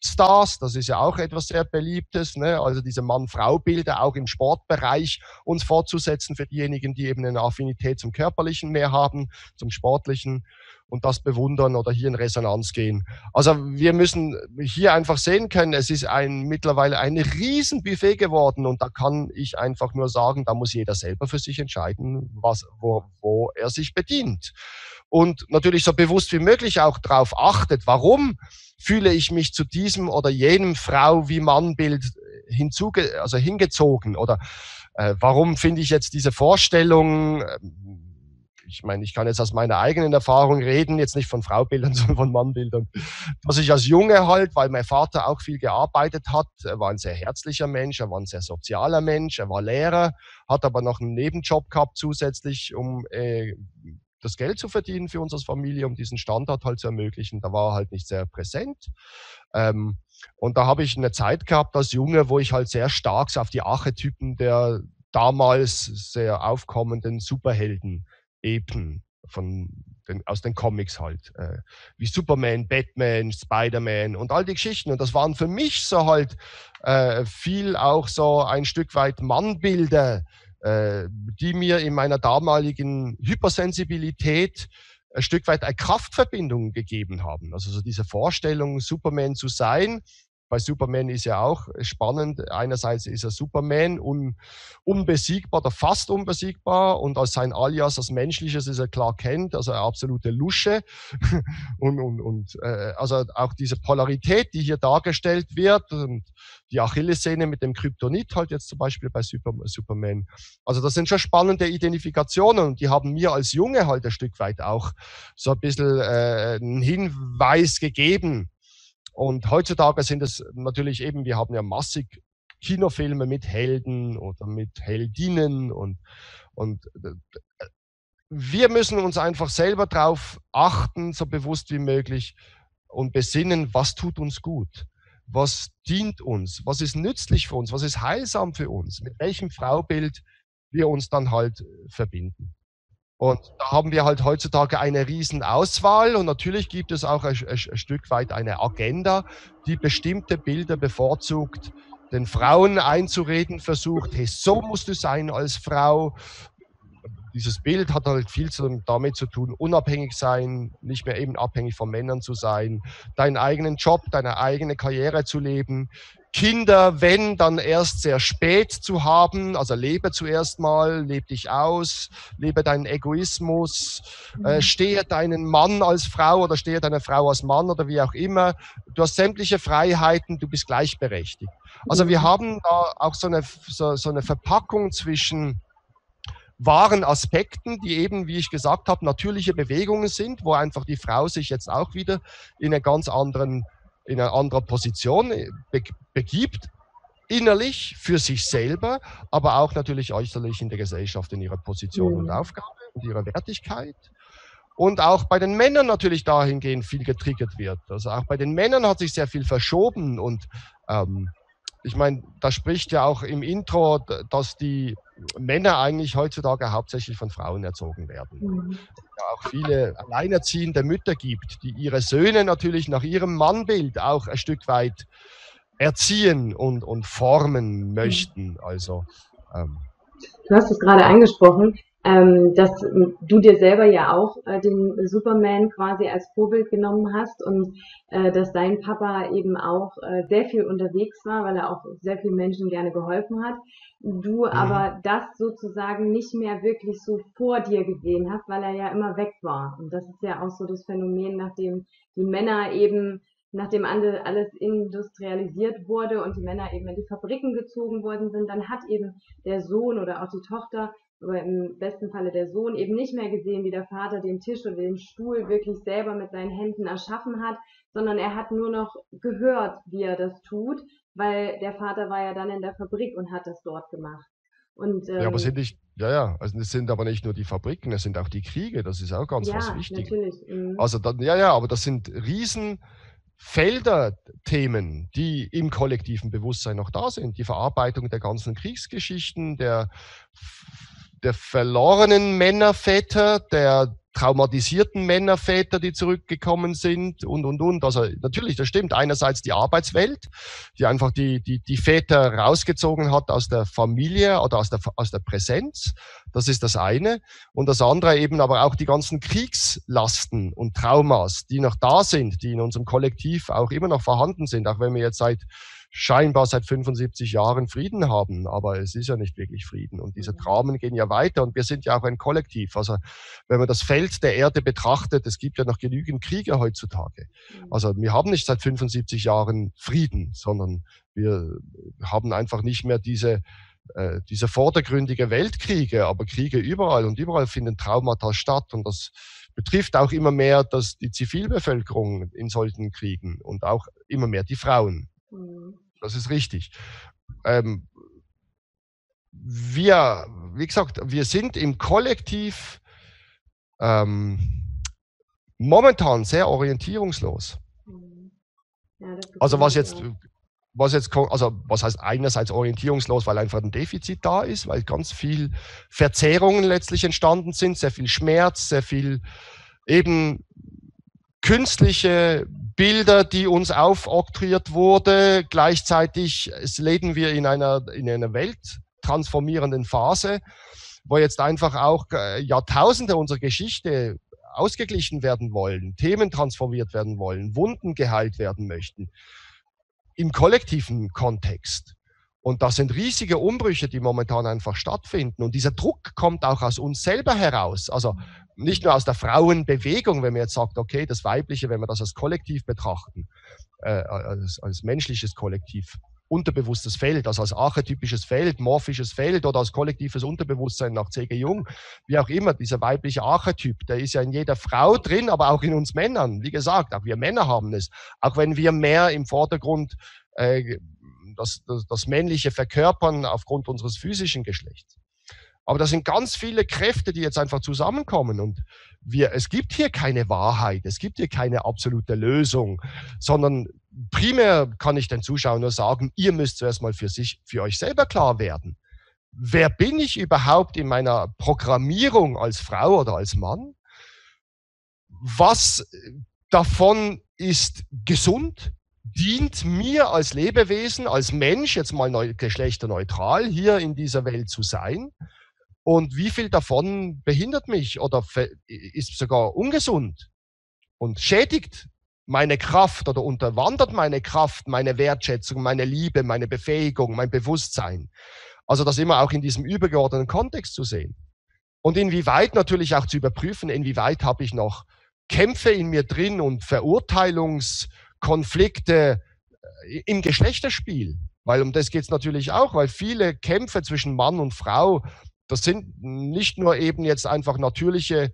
Stars, das ist ja auch etwas sehr Beliebtes, ne? also diese Mann-Frau-Bilder auch im Sportbereich uns fortzusetzen für diejenigen, die eben eine Affinität zum Körperlichen mehr haben, zum Sportlichen und das bewundern oder hier in Resonanz gehen. Also wir müssen hier einfach sehen können, es ist ein mittlerweile ein Riesenbuffet geworden und da kann ich einfach nur sagen, da muss jeder selber für sich entscheiden, was, wo, wo er sich bedient. Und natürlich so bewusst wie möglich auch darauf achtet, warum fühle ich mich zu diesem oder jenem Frau wie Mannbild hinzuge also hingezogen oder äh, warum finde ich jetzt diese Vorstellung äh, ich meine, ich kann jetzt aus meiner eigenen Erfahrung reden, jetzt nicht von Fraubildern, sondern von Mannbildern, dass ich als Junge halt, weil mein Vater auch viel gearbeitet hat, er war ein sehr herzlicher Mensch, er war ein sehr sozialer Mensch, er war Lehrer, hat aber noch einen Nebenjob gehabt zusätzlich, um äh, das Geld zu verdienen für uns als Familie, um diesen Standard halt zu ermöglichen. Da war er halt nicht sehr präsent. Ähm, und da habe ich eine Zeit gehabt als Junge, wo ich halt sehr stark auf die Archetypen der damals sehr aufkommenden Superhelden eben von den, aus den Comics halt, äh, wie Superman, Batman, Spider-Man und all die Geschichten. Und das waren für mich so halt äh, viel auch so ein Stück weit Mannbilder, die mir in meiner damaligen Hypersensibilität ein Stück weit eine Kraftverbindung gegeben haben. Also so diese Vorstellung, Superman zu sein, bei Superman ist ja auch spannend. Einerseits ist er Superman, un, unbesiegbar oder fast unbesiegbar und als sein Alias, als menschliches, ist er klar kennt, also eine absolute Lusche. und und, und äh, also auch diese Polarität, die hier dargestellt wird und die Achillessehne mit dem Kryptonit halt jetzt zum Beispiel bei Super, Superman. Also das sind schon spannende Identifikationen und die haben mir als Junge halt ein Stück weit auch so ein bisschen äh, einen Hinweis gegeben, und heutzutage sind es natürlich eben, wir haben ja massig Kinofilme mit Helden oder mit Heldinnen und, und wir müssen uns einfach selber darauf achten, so bewusst wie möglich und besinnen, was tut uns gut, was dient uns, was ist nützlich für uns, was ist heilsam für uns, mit welchem Fraubild wir uns dann halt verbinden. Und da haben wir halt heutzutage eine riesen Auswahl und natürlich gibt es auch ein, ein, ein, Stück weit eine Agenda, die bestimmte Bilder bevorzugt, den Frauen einzureden versucht, hey, so musst du sein als Frau. Dieses Bild hat halt viel damit zu tun, unabhängig sein, nicht mehr eben abhängig von Männern zu sein, deinen eigenen Job, deine eigene Karriere zu leben, Kinder, wenn, dann erst sehr spät zu haben. Also lebe zuerst mal, lebe dich aus, lebe deinen Egoismus, äh, mhm. stehe deinen Mann als Frau oder stehe deine Frau als Mann oder wie auch immer. Du hast sämtliche Freiheiten, du bist gleichberechtigt. Also wir mhm. haben da auch so eine, so, so eine Verpackung zwischen wahren Aspekten, die eben, wie ich gesagt habe, natürliche Bewegungen sind, wo einfach die Frau sich jetzt auch wieder in einen ganz anderen in einer anderen Position äh, be begibt, innerlich für sich selber, aber auch natürlich äußerlich in der Gesellschaft in ihrer Position mhm. und Aufgabe und ihrer Wertigkeit. Und auch bei den Männern natürlich dahingehend viel getriggert wird. Also auch bei den Männern hat sich sehr viel verschoben und ähm, ich meine, da spricht ja auch im Intro, dass die Männer eigentlich heutzutage hauptsächlich von Frauen erzogen werden. Mhm. Ja, auch viele alleinerziehende Mütter gibt, die ihre Söhne natürlich nach ihrem Mannbild auch ein Stück weit erziehen und, und formen möchten. Also, ähm, du hast es gerade angesprochen ähm, dass du dir selber ja auch äh, den Superman quasi als Vorbild genommen hast und äh, dass dein Papa eben auch äh, sehr viel unterwegs war, weil er auch sehr vielen Menschen gerne geholfen hat. Du mhm. aber das sozusagen nicht mehr wirklich so vor dir gesehen hast, weil er ja immer weg war. Und das ist ja auch so das Phänomen, nachdem die Männer eben nachdem alles industrialisiert wurde und die Männer eben in die Fabriken gezogen worden sind, dann hat eben der Sohn oder auch die Tochter oder im besten Falle der Sohn eben nicht mehr gesehen, wie der Vater den Tisch oder den Stuhl wirklich selber mit seinen Händen erschaffen hat, sondern er hat nur noch gehört, wie er das tut, weil der Vater war ja dann in der Fabrik und hat das dort gemacht. Und, ähm, ja, aber ähm, sind nicht, ja, ja, also es sind aber nicht nur die Fabriken, es sind auch die Kriege, das ist auch ganz ja, was wichtig. Natürlich. Mhm. Also dann, ja, ja, aber das sind Riesenfelder, Themen, die im kollektiven Bewusstsein noch da sind. Die Verarbeitung der ganzen Kriegsgeschichten, der der verlorenen Männerväter, der traumatisierten Männerväter, die zurückgekommen sind und, und, und. Also natürlich, das stimmt. Einerseits die Arbeitswelt, die einfach die, die, die Väter rausgezogen hat aus der Familie oder aus der, aus der Präsenz. Das ist das eine. Und das andere eben aber auch die ganzen Kriegslasten und Traumas, die noch da sind, die in unserem Kollektiv auch immer noch vorhanden sind, auch wenn wir jetzt seit scheinbar seit 75 Jahren Frieden haben, aber es ist ja nicht wirklich Frieden. Und diese Dramen mhm. gehen ja weiter und wir sind ja auch ein Kollektiv. Also wenn man das Feld der Erde betrachtet, es gibt ja noch genügend Kriege heutzutage. Mhm. Also wir haben nicht seit 75 Jahren Frieden, sondern wir haben einfach nicht mehr diese äh, diese vordergründige Weltkriege, aber Kriege überall und überall finden Traumata statt und das betrifft auch immer mehr dass die Zivilbevölkerung in solchen Kriegen und auch immer mehr die Frauen. Mhm. Das ist richtig. Ähm, wir, wie gesagt, wir sind im Kollektiv ähm, momentan sehr orientierungslos. Mhm. Ja, also was jetzt, was jetzt, also was heißt einerseits orientierungslos, weil einfach ein Defizit da ist, weil ganz viel Verzerrungen letztlich entstanden sind, sehr viel Schmerz, sehr viel eben künstliche Bilder, die uns aufoktroyiert wurde. Gleichzeitig leben wir in einer, in einer welttransformierenden Phase, wo jetzt einfach auch äh, Jahrtausende unserer Geschichte ausgeglichen werden wollen, Themen transformiert werden wollen, Wunden geheilt werden möchten, im kollektiven Kontext. Und das sind riesige Umbrüche, die momentan einfach stattfinden. Und dieser Druck kommt auch aus uns selber heraus. Also nicht nur aus der Frauenbewegung, wenn man jetzt sagt, okay, das Weibliche, wenn wir das als Kollektiv betrachten, äh, als, als menschliches Kollektiv, unterbewusstes Feld, also als archetypisches Feld, morphisches Feld oder als kollektives Unterbewusstsein nach C.G. Jung, wie auch immer, dieser weibliche Archetyp, der ist ja in jeder Frau drin, aber auch in uns Männern. Wie gesagt, auch wir Männer haben es. Auch wenn wir mehr im Vordergrund äh, das, das, das Männliche verkörpern aufgrund unseres physischen Geschlechts. Aber das sind ganz viele Kräfte, die jetzt einfach zusammenkommen und wir, es gibt hier keine Wahrheit, es gibt hier keine absolute Lösung, sondern primär kann ich den Zuschauern nur sagen, ihr müsst zuerst mal für sich, für euch selber klar werden. Wer bin ich überhaupt in meiner Programmierung als Frau oder als Mann? Was davon ist gesund? Dient mir als Lebewesen, als Mensch, jetzt mal neu, geschlechterneutral, hier in dieser Welt zu sein? Und wie viel davon behindert mich oder ist sogar ungesund und schädigt meine Kraft oder unterwandert meine Kraft, meine Wertschätzung, meine Liebe, meine Befähigung, mein Bewusstsein. Also das immer auch in diesem übergeordneten Kontext zu sehen. Und inwieweit natürlich auch zu überprüfen, inwieweit habe ich noch Kämpfe in mir drin und Verurteilungskonflikte äh, im Geschlechterspiel. Weil um das geht es natürlich auch, weil viele Kämpfe zwischen Mann und Frau das sind nicht nur eben jetzt einfach natürliche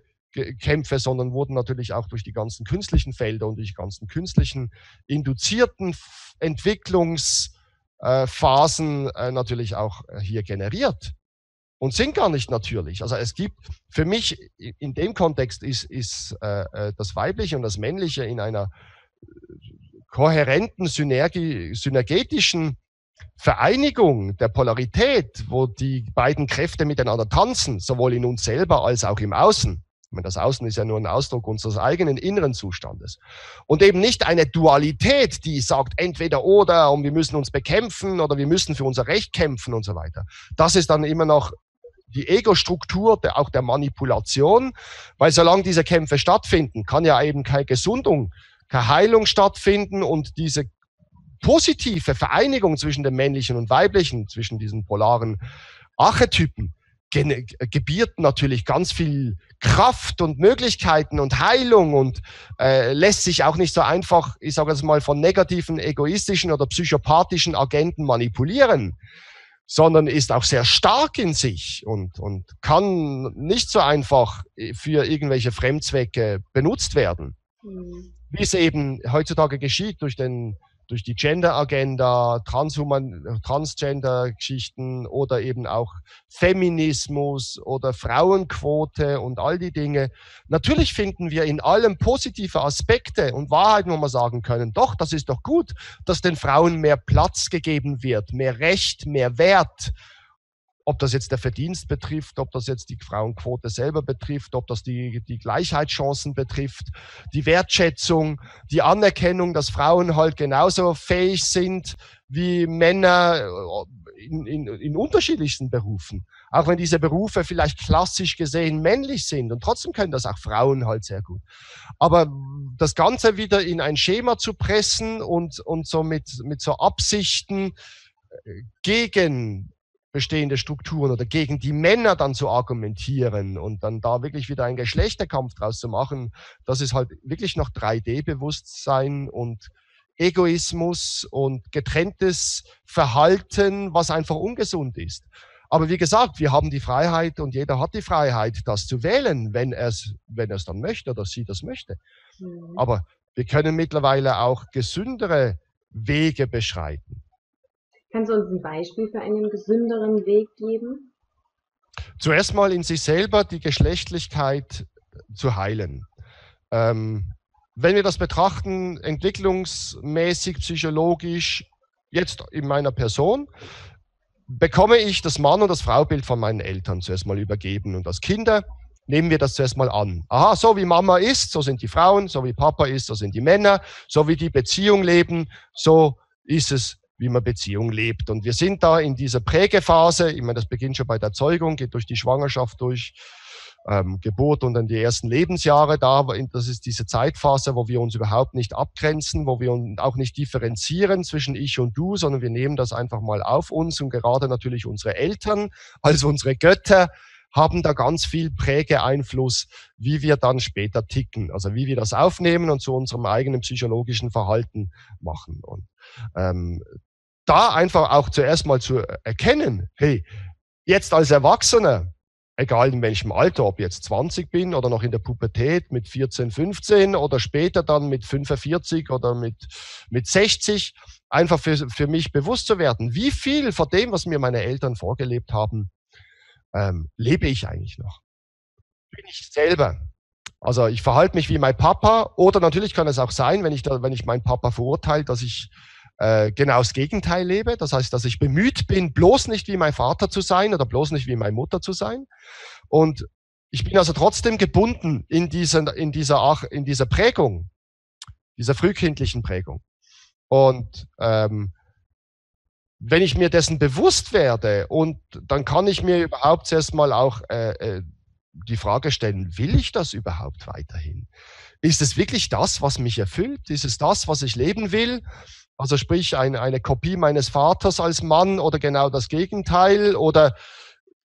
Kämpfe, sondern wurden natürlich auch durch die ganzen künstlichen Felder und durch die ganzen künstlichen induzierten Entwicklungsphasen äh, natürlich auch äh, hier generiert und sind gar nicht natürlich. Also es gibt für mich in dem Kontext ist, ist äh, das Weibliche und das Männliche in einer kohärenten, synergetischen Vereinigung der Polarität, wo die beiden Kräfte miteinander tanzen, sowohl in uns selber als auch im Außen. Ich meine, das Außen ist ja nur ein Ausdruck unseres eigenen inneren Zustandes. Und eben nicht eine Dualität, die sagt entweder oder und wir müssen uns bekämpfen oder wir müssen für unser Recht kämpfen und so weiter. Das ist dann immer noch die Ego-Struktur, auch der Manipulation, weil solange diese Kämpfe stattfinden, kann ja eben keine Gesundung, keine Heilung stattfinden und diese positive Vereinigung zwischen dem männlichen und weiblichen, zwischen diesen polaren Archetypen, gebiert natürlich ganz viel Kraft und Möglichkeiten und Heilung und äh, lässt sich auch nicht so einfach, ich sage jetzt mal, von negativen, egoistischen oder psychopathischen Agenten manipulieren, sondern ist auch sehr stark in sich und, und kann nicht so einfach für irgendwelche Fremdzwecke benutzt werden. Mhm. Wie es eben heutzutage geschieht durch den durch die Gender-Agenda, Transhuman, Transgender-Geschichten oder eben auch Feminismus oder Frauenquote und all die Dinge. Natürlich finden wir in allem positive Aspekte und Wahrheiten, wo wir sagen können, doch, das ist doch gut, dass den Frauen mehr Platz gegeben wird, mehr Recht, mehr Wert ob das jetzt der Verdienst betrifft, ob das jetzt die Frauenquote selber betrifft, ob das die, die Gleichheitschancen betrifft, die Wertschätzung, die Anerkennung, dass Frauen halt genauso fähig sind wie Männer äh, in, in, in unterschiedlichsten Berufen. Auch wenn diese Berufe vielleicht klassisch gesehen männlich sind und trotzdem können das auch Frauen halt sehr gut. Aber das Ganze wieder in ein Schema zu pressen und, und so mit, mit so Absichten äh, gegen bestehende Strukturen oder gegen die Männer dann zu argumentieren und dann da wirklich wieder einen Geschlechterkampf draus zu machen, das ist halt wirklich noch 3D-Bewusstsein und Egoismus und getrenntes Verhalten, was einfach ungesund ist. Aber wie gesagt, wir haben die Freiheit und jeder hat die Freiheit, das zu wählen, wenn er es, wenn er es dann möchte oder sie das möchte. Mhm. Aber wir können mittlerweile auch gesündere Wege beschreiten. Kannst du uns ein Beispiel für einen gesünderen Weg geben? Zuerst mal in sich selber die Geschlechtlichkeit zu heilen. Ähm, wenn wir das betrachten, entwicklungsmäßig, psychologisch, jetzt in meiner Person, bekomme ich das Mann- und das Fraubild von meinen Eltern zuerst mal übergeben. Und als Kinder nehmen wir das zuerst mal an. Aha, so wie Mama ist, so sind die Frauen, so wie Papa ist, so sind die Männer, so wie die Beziehung leben, so ist es wie man Beziehung lebt. Und wir sind da in dieser Prägephase, ich meine, das beginnt schon bei der Zeugung, geht durch die Schwangerschaft durch ähm, Geburt und dann die ersten Lebensjahre da. Das ist diese Zeitphase, wo wir uns überhaupt nicht abgrenzen, wo wir uns auch nicht differenzieren zwischen ich und du, sondern wir nehmen das einfach mal auf uns und gerade natürlich unsere Eltern als unsere Götter haben da ganz viel Prägeeinfluss, wie wir dann später ticken, also wie wir das aufnehmen und zu unserem eigenen psychologischen Verhalten machen. Und ähm, da einfach auch zuerst mal zu erkennen, hey, jetzt als Erwachsener, egal in welchem Alter, ob jetzt 20 bin oder noch in der Pubertät mit 14, 15 oder später dann mit 45 oder mit, mit 60, einfach für, für mich bewusst zu werden, wie viel von dem, was mir meine Eltern vorgelebt haben, ähm, lebe ich eigentlich noch? Bin ich selber? Also ich verhalte mich wie mein Papa oder natürlich kann es auch sein, wenn ich, da, wenn ich meinen Papa verurteile, dass ich äh, genau das Gegenteil lebe. Das heißt, dass ich bemüht bin, bloß nicht wie mein Vater zu sein oder bloß nicht wie meine Mutter zu sein. Und ich bin also trotzdem gebunden in dieser, in dieser, in dieser Prägung, dieser frühkindlichen Prägung. Und ähm, wenn ich mir dessen bewusst werde und dann kann ich mir überhaupt erst mal auch äh, äh, die Frage stellen, will ich das überhaupt weiterhin? Ist es wirklich das, was mich erfüllt? Ist es das, was ich leben will? Also sprich ein, eine Kopie meines Vaters als Mann oder genau das Gegenteil oder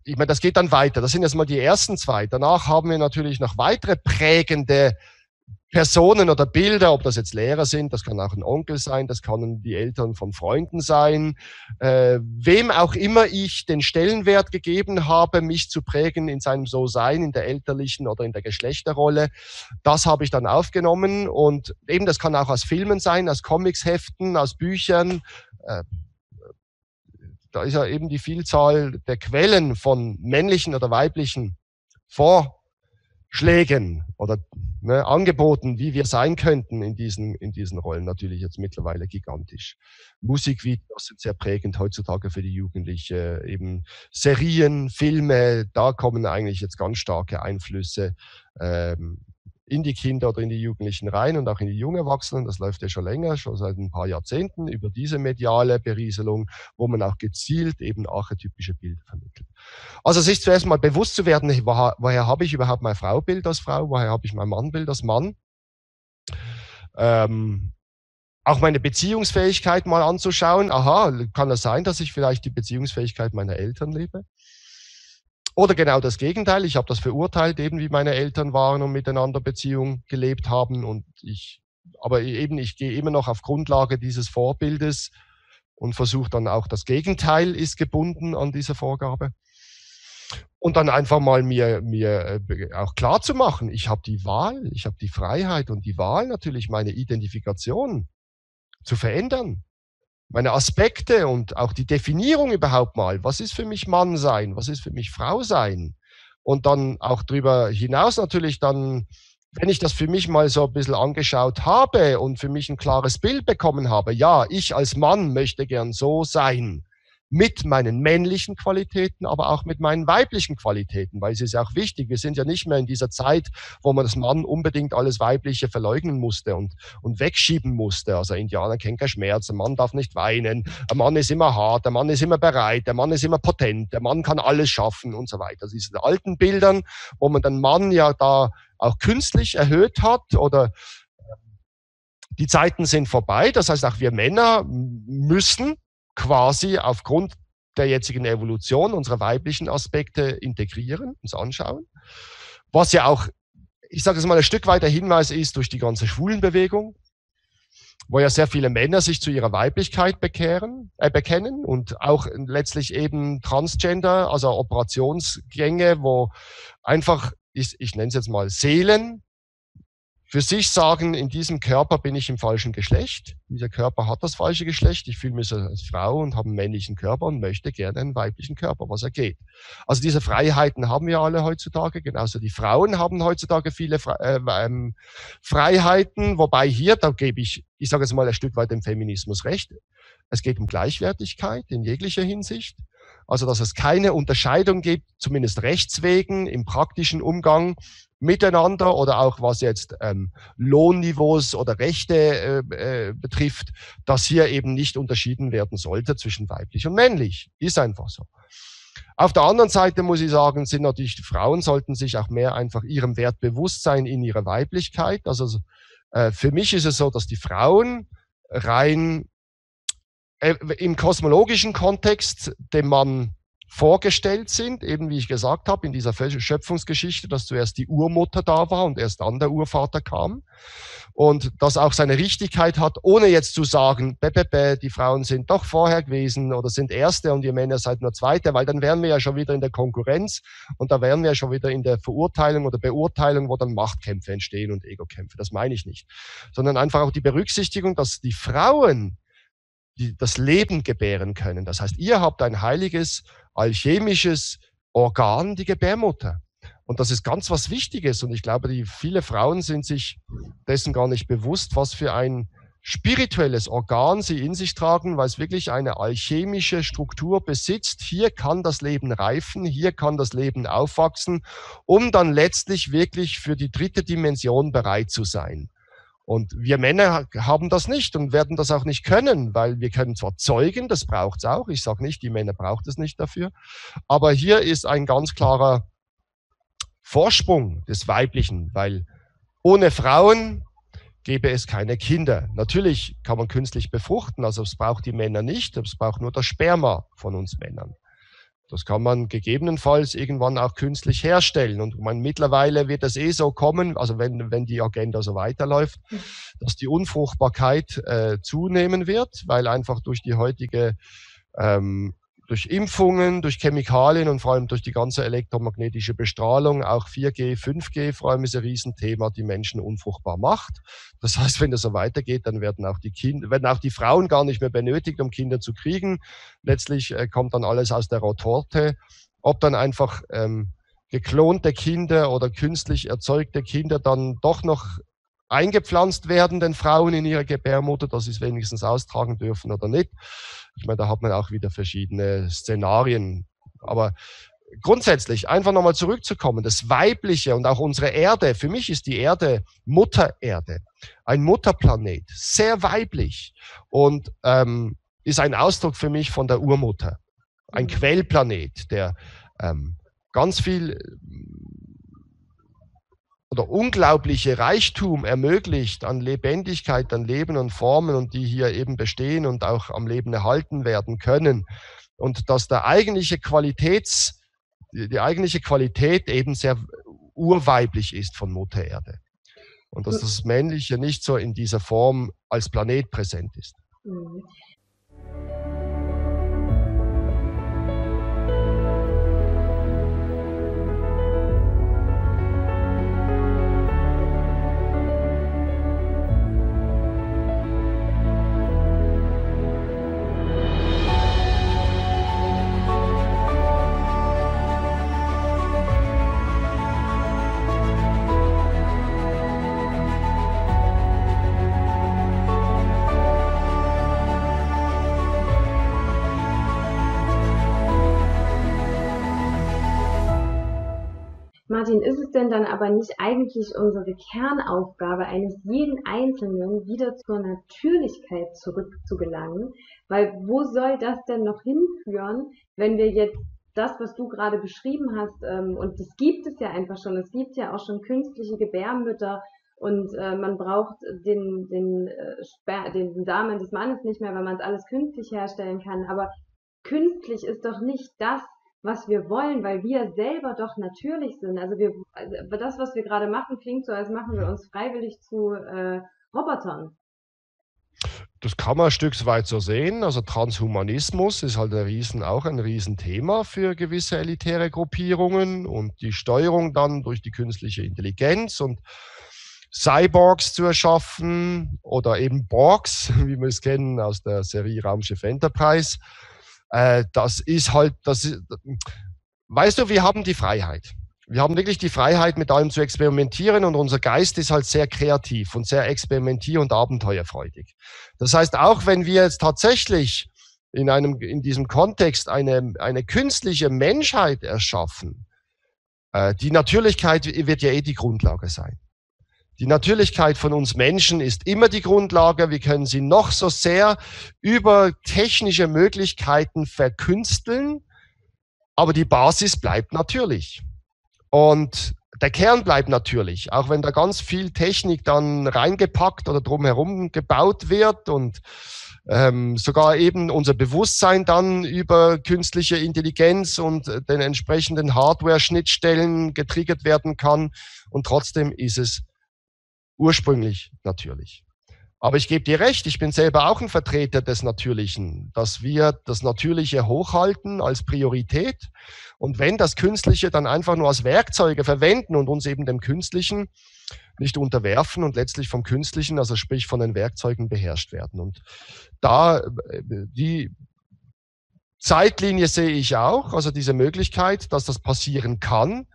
ich meine, das geht dann weiter. Das sind jetzt mal die ersten zwei. Danach haben wir natürlich noch weitere prägende Personen oder Bilder, ob das jetzt Lehrer sind, das kann auch ein Onkel sein, das können die Eltern von Freunden sein, äh, wem auch immer ich den Stellenwert gegeben habe, mich zu prägen in seinem So-Sein, in der elterlichen oder in der Geschlechterrolle, das habe ich dann aufgenommen und eben das kann auch aus Filmen sein, aus Comicsheften, aus Büchern. Äh, da ist ja eben die Vielzahl der Quellen von männlichen oder weiblichen Vorschlägen oder ne, Angeboten, wie wir sein könnten in diesen, in diesen Rollen, natürlich jetzt mittlerweile gigantisch. Musikvideos sind sehr prägend heutzutage für die Jugendliche, eben Serien, Filme, da kommen eigentlich jetzt ganz starke Einflüsse ähm, in die Kinder oder in die Jugendlichen rein und auch in die jungen Erwachsenen. Das läuft ja schon länger, schon seit ein paar Jahrzehnten über diese mediale Berieselung, wo man auch gezielt eben archetypische Bilder vermittelt. Also sich zuerst mal bewusst zu werden, woher, habe ich überhaupt mein Fraubild als Frau, woher habe ich mein Mannbild als Mann. Ähm, auch meine Beziehungsfähigkeit mal anzuschauen. Aha, kann es sein, dass ich vielleicht die Beziehungsfähigkeit meiner Eltern lebe? Oder genau das Gegenteil. Ich habe das verurteilt, eben wie meine Eltern waren und miteinander Beziehung gelebt haben. Und ich, aber eben, ich gehe immer noch auf Grundlage dieses Vorbildes und versuche dann auch das Gegenteil ist gebunden an diese Vorgabe. Und dann einfach mal mir, mir äh, auch klar zu machen, ich habe die Wahl, ich habe die Freiheit und die Wahl natürlich meine Identifikation zu verändern meine Aspekte und auch die Definierung überhaupt mal. Was ist für mich Mann sein? Was ist für mich Frau sein? Und dann auch darüber hinaus natürlich dann, wenn ich das für mich mal so ein bisschen angeschaut habe und für mich ein klares Bild bekommen habe, ja, ich als Mann möchte gern so sein mit meinen männlichen Qualitäten, aber auch mit meinen weiblichen Qualitäten, weil es ist ja auch wichtig. Wir sind ja nicht mehr in dieser Zeit, wo man das Mann unbedingt alles Weibliche verleugnen musste und, und wegschieben musste. Also Indianer kennen keinen Schmerz, der Mann darf nicht weinen, der Mann ist immer hart, der Mann ist immer bereit, der Mann ist immer potent, der Mann kann alles schaffen und so weiter. Ist in alten Bildern, wo man den Mann ja da auch künstlich erhöht hat oder die Zeiten sind vorbei. Das heißt, auch wir Männer müssen quasi aufgrund der jetzigen Evolution unsere weiblichen Aspekte integrieren, uns anschauen. Was ja auch, ich sage es mal, ein Stück weit der Hinweis ist durch die ganze Schwulenbewegung, wo ja sehr viele Männer sich zu ihrer Weiblichkeit bekehren, äh, bekennen und auch letztlich eben Transgender, also Operationsgänge, wo einfach, ich, ich nenne es jetzt mal Seelen, für sich sagen, in diesem Körper bin ich im falschen Geschlecht. Dieser Körper hat das falsche Geschlecht. Ich fühle mich als Frau und habe einen männlichen Körper und möchte gerne einen weiblichen Körper, was er geht. Also diese Freiheiten haben wir alle heutzutage. Genauso die Frauen haben heutzutage viele äh, ähm, Freiheiten. Wobei hier, da gebe ich, ich sage jetzt mal ein Stück weit dem Feminismus recht. Es geht um Gleichwertigkeit in jeglicher Hinsicht. Also, dass es keine Unterscheidung gibt, zumindest rechtswegen im praktischen Umgang miteinander oder auch was jetzt ähm, Lohnniveaus oder Rechte äh, äh, betrifft, dass hier eben nicht unterschieden werden sollte zwischen weiblich und männlich. Ist einfach so. Auf der anderen Seite muss ich sagen, sind natürlich die Frauen sollten sich auch mehr einfach ihrem Wert bewusst sein in ihrer Weiblichkeit. Also äh, für mich ist es so, dass die Frauen rein äh, im kosmologischen Kontext dem Mann vorgestellt sind, eben wie ich gesagt habe, in dieser Schöpfungsgeschichte, dass zuerst die Urmutter da war und erst dann der Urvater kam. Und das auch seine Richtigkeit hat, ohne jetzt zu sagen, be, die Frauen sind doch vorher gewesen oder sind Erste und ihr Männer seid nur Zweite, weil dann wären wir ja schon wieder in der Konkurrenz und da wären wir ja schon wieder in der Verurteilung oder Beurteilung, wo dann Machtkämpfe entstehen und Egokämpfe. Das meine ich nicht. Sondern einfach auch die Berücksichtigung, dass die Frauen die das Leben gebären können. Das heißt, ihr habt ein heiliges, alchemisches Organ, die Gebärmutter. Und das ist ganz was Wichtiges. Und ich glaube, die viele Frauen sind sich dessen gar nicht bewusst, was für ein spirituelles Organ sie in sich tragen, weil es wirklich eine alchemische Struktur besitzt. Hier kann das Leben reifen, hier kann das Leben aufwachsen, um dann letztlich wirklich für die dritte Dimension bereit zu sein. Und wir Männer haben das nicht und werden das auch nicht können, weil wir können zwar zeugen, das braucht es auch. Ich sage nicht, die Männer braucht es nicht dafür. Aber hier ist ein ganz klarer Vorsprung des Weiblichen, weil ohne Frauen gäbe es keine Kinder. Natürlich kann man künstlich befruchten, also es braucht die Männer nicht, es braucht nur das Sperma von uns Männern. Das kann man gegebenenfalls irgendwann auch künstlich herstellen. Und man, mittlerweile wird es eh so kommen, also wenn, wenn die Agenda so weiterläuft, dass die Unfruchtbarkeit äh, zunehmen wird, weil einfach durch die heutige ähm, durch Impfungen, durch Chemikalien und vor allem durch die ganze elektromagnetische Bestrahlung, auch 4G, 5G, vor allem ist ein Riesenthema, die Menschen unfruchtbar macht. Das heißt, wenn das so weitergeht, dann werden auch die Kinder, werden auch die Frauen gar nicht mehr benötigt, um Kinder zu kriegen. Letztlich äh, kommt dann alles aus der Retorte. Ob dann einfach ähm, geklonte Kinder oder künstlich erzeugte Kinder dann doch noch eingepflanzt werden, den Frauen in ihrer Gebärmutter, dass sie es wenigstens austragen dürfen oder nicht. Ich meine, da hat man auch wieder verschiedene Szenarien. Aber grundsätzlich, einfach nochmal zurückzukommen, das Weibliche und auch unsere Erde, für mich ist die Erde Mutter Erde, ein Mutterplanet, sehr weiblich und ähm, ist ein Ausdruck für mich von der Urmutter. Ein mhm. Quellplanet, der ähm, ganz viel oder unglaubliche Reichtum ermöglicht an Lebendigkeit, an Leben und Formen und die hier eben bestehen und auch am Leben erhalten werden können. Und dass der eigentliche Qualitäts, die eigentliche Qualität eben sehr urweiblich ist von Mutter Erde. Und dass das Männliche nicht so in dieser Form als Planet präsent ist. Martin, ist es denn dann aber nicht eigentlich unsere Kernaufgabe eines jeden Einzelnen, wieder zur Natürlichkeit zurückzugelangen? Weil wo soll das denn noch hinführen, wenn wir jetzt das, was du gerade beschrieben hast, ähm, und das gibt es ja einfach schon, es gibt ja auch schon künstliche Gebärmütter und äh, man braucht den, den, äh, den Samen des Mannes nicht mehr, weil man es alles künstlich herstellen kann. Aber künstlich ist doch nicht das, was wir wollen, weil wir selber doch natürlich sind. Also wir, also das, was wir gerade machen, klingt so, als machen wir uns freiwillig zu äh, Robotern. Das kann man ein Stück weit so sehen. Also Transhumanismus ist halt ein Riesen, auch ein Riesenthema für gewisse elitäre Gruppierungen und die Steuerung dann durch die künstliche Intelligenz und Cyborgs zu erschaffen oder eben Borgs, wie wir es kennen aus der Serie Raumschiff Enterprise äh, das ist halt, das ist, weißt du, wir haben die Freiheit. Wir haben wirklich die Freiheit, mit allem zu experimentieren und unser Geist ist halt sehr kreativ und sehr experimentier- und abenteuerfreudig. Das heißt, auch wenn wir jetzt tatsächlich in einem, in diesem Kontext eine, eine künstliche Menschheit erschaffen, äh, die Natürlichkeit wird ja eh die Grundlage sein. Die Natürlichkeit von uns Menschen ist immer die Grundlage. Wir können sie noch so sehr über technische Möglichkeiten verkünsteln. Aber die Basis bleibt natürlich. Und der Kern bleibt natürlich, auch wenn da ganz viel Technik dann reingepackt oder drumherum gebaut wird und ähm, sogar eben unser Bewusstsein dann über künstliche Intelligenz und den entsprechenden Hardware-Schnittstellen getriggert werden kann. Und trotzdem ist es ursprünglich natürlich. Aber ich gebe dir recht, ich bin selber auch ein Vertreter des Natürlichen, dass wir das Natürliche hochhalten als Priorität. Und wenn das Künstliche dann einfach nur als Werkzeuge verwenden und uns eben dem Künstlichen nicht unterwerfen und letztlich vom Künstlichen, also sprich von den Werkzeugen beherrscht werden. Und da äh, die Zeitlinie sehe ich auch, also diese Möglichkeit, dass das passieren kann,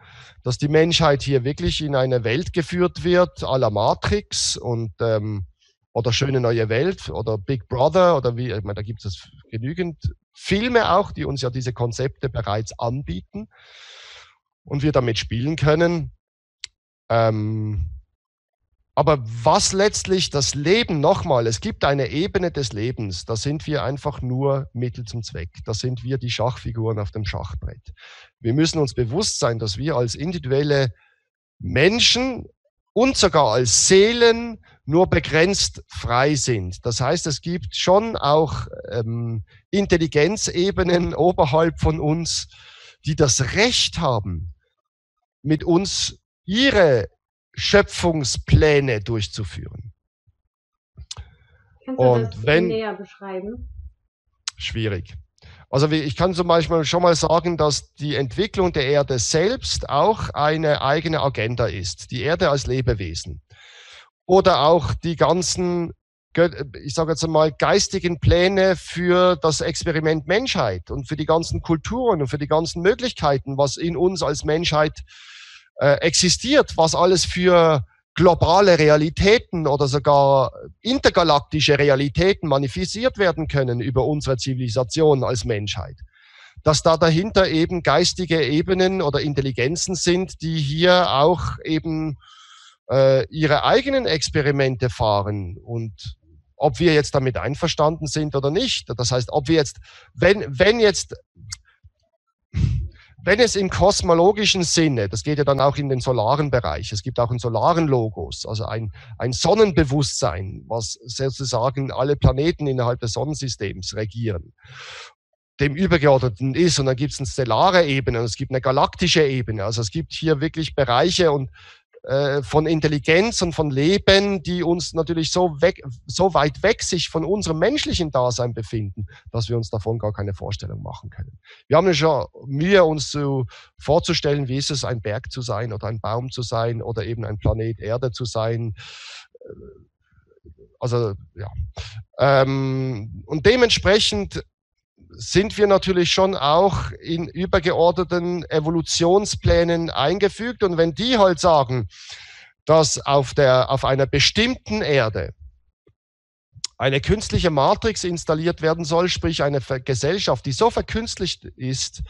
dass die Menschheit hier wirklich in eine Welt geführt wird, à la Matrix und ähm, oder Schöne neue Welt oder Big Brother oder wie, ich meine, da gibt es genügend Filme auch, die uns ja diese Konzepte bereits anbieten und wir damit spielen können. Ähm, aber was letztlich das Leben nochmal, es gibt eine Ebene des Lebens, da sind wir einfach nur Mittel zum Zweck. Da sind wir die Schachfiguren auf dem Schachbrett. Wir müssen uns bewusst sein, dass wir als individuelle Menschen und sogar als Seelen nur begrenzt frei sind. Das heißt, es gibt schon auch ähm, Intelligenzebenen oberhalb von uns, die das Recht haben, mit uns ihre Schöpfungspläne durchzuführen. Kannst du Und das wenn, näher beschreiben? Schwierig. Also ich kann zum Beispiel schon mal sagen, dass die Entwicklung der Erde selbst auch eine eigene Agenda ist. Die Erde als Lebewesen oder auch die ganzen, ich sage jetzt einmal, geistigen Pläne für das Experiment Menschheit und für die ganzen Kulturen und für die ganzen Möglichkeiten, was in uns als Menschheit äh, existiert, was alles für globale Realitäten oder sogar intergalaktische Realitäten manifestiert werden können über unsere Zivilisation als Menschheit. Dass da dahinter eben geistige Ebenen oder Intelligenzen sind, die hier auch eben äh, ihre eigenen Experimente fahren und ob wir jetzt damit einverstanden sind oder nicht. Das heißt, ob wir jetzt, wenn, wenn jetzt, wenn es im kosmologischen Sinne, das geht ja dann auch in den solaren Bereich, es gibt auch einen solaren Logos, also ein, ein Sonnenbewusstsein, was sozusagen alle Planeten innerhalb des Sonnensystems regieren dem übergeordneten ist. Und dann gibt es eine stellare Ebene und es gibt eine galaktische Ebene. Also es gibt hier wirklich Bereiche und äh, von Intelligenz und von Leben, die uns natürlich so, weg, so weit weg sich von unserem menschlichen Dasein befinden, dass wir uns davon gar keine Vorstellung machen können. Wir haben ja schon Mühe, uns zu, vorzustellen, wie ist es, ein Berg zu sein oder ein Baum zu sein oder eben ein Planet Erde zu sein. Äh, also ja. Ähm, und dementsprechend sind wir natürlich schon auch in übergeordneten Evolutionsplänen eingefügt. Und wenn die halt sagen, dass auf, der, auf einer bestimmten Erde eine künstliche Matrix installiert werden soll, sprich eine Gesellschaft, die so verkünstlicht ist,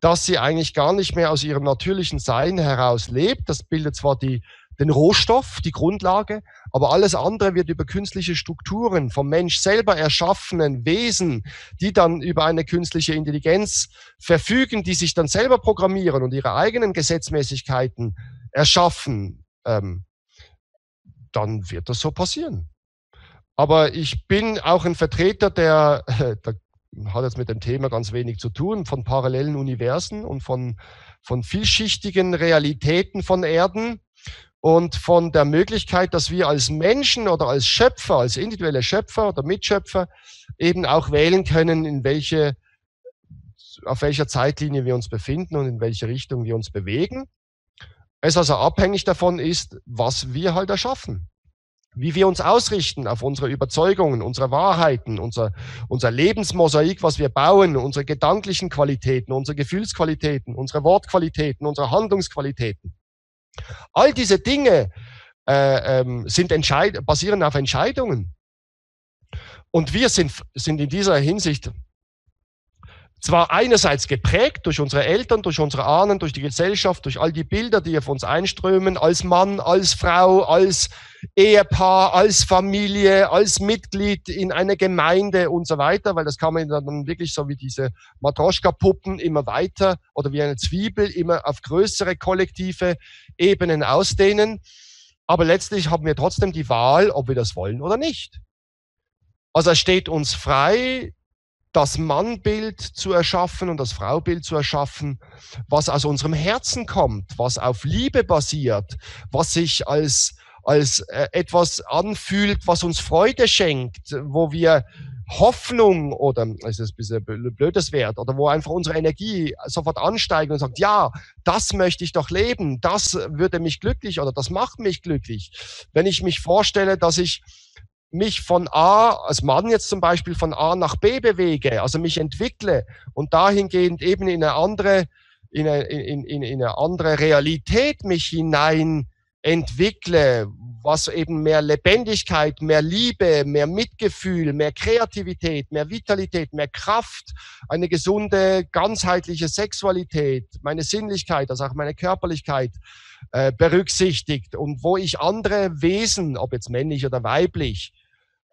dass sie eigentlich gar nicht mehr aus ihrem natürlichen Sein heraus lebt. Das bildet zwar die den Rohstoff, die Grundlage, aber alles andere wird über künstliche Strukturen vom Mensch selber erschaffenen Wesen, die dann über eine künstliche Intelligenz verfügen, die sich dann selber programmieren und ihre eigenen Gesetzmäßigkeiten erschaffen, ähm, dann wird das so passieren. Aber ich bin auch ein Vertreter der, der hat jetzt mit dem Thema ganz wenig zu tun, von parallelen Universen und von, von vielschichtigen Realitäten von Erden und von der Möglichkeit, dass wir als Menschen oder als Schöpfer, als individuelle Schöpfer oder Mitschöpfer eben auch wählen können, in welche, auf welcher Zeitlinie wir uns befinden und in welche Richtung wir uns bewegen. Es also abhängig davon ist, was wir halt erschaffen. Wie wir uns ausrichten auf unsere Überzeugungen, unsere Wahrheiten, unser, unser Lebensmosaik, was wir bauen, unsere gedanklichen Qualitäten, unsere Gefühlsqualitäten, unsere Wortqualitäten, unsere Handlungsqualitäten. All diese Dinge äh, ähm, sind basieren auf Entscheidungen. Und wir sind, sind in dieser Hinsicht zwar einerseits geprägt durch unsere Eltern, durch unsere Ahnen, durch die Gesellschaft, durch all die Bilder, die auf uns einströmen, als Mann, als Frau, als Ehepaar, als Familie, als Mitglied in einer Gemeinde und so weiter, weil das kann man dann wirklich so wie diese Matroschka-Puppen immer weiter oder wie eine Zwiebel immer auf größere kollektive Ebenen ausdehnen. Aber letztlich haben wir trotzdem die Wahl, ob wir das wollen oder nicht. Also es steht uns frei, das Mannbild zu erschaffen und das Fraubild zu erschaffen, was aus unserem Herzen kommt, was auf Liebe basiert, was sich als, als äh, etwas anfühlt, was uns Freude schenkt, wo wir Hoffnung oder ist das ein bisschen blödes Wert oder wo einfach unsere Energie sofort ansteigt und sagt, ja, das möchte ich doch leben, das würde mich glücklich oder das macht mich glücklich. Wenn ich mich vorstelle, dass ich mich von A, als Mann jetzt zum Beispiel, von A nach B bewege, also mich entwickle und dahingehend eben in eine andere, in eine, in, in, in eine andere Realität mich hinein entwickle, was eben mehr Lebendigkeit, mehr Liebe, mehr Mitgefühl, mehr Kreativität, mehr Vitalität, mehr Kraft, eine gesunde, ganzheitliche Sexualität, meine Sinnlichkeit, also auch meine Körperlichkeit äh, berücksichtigt. Und wo ich andere Wesen, ob jetzt männlich oder weiblich,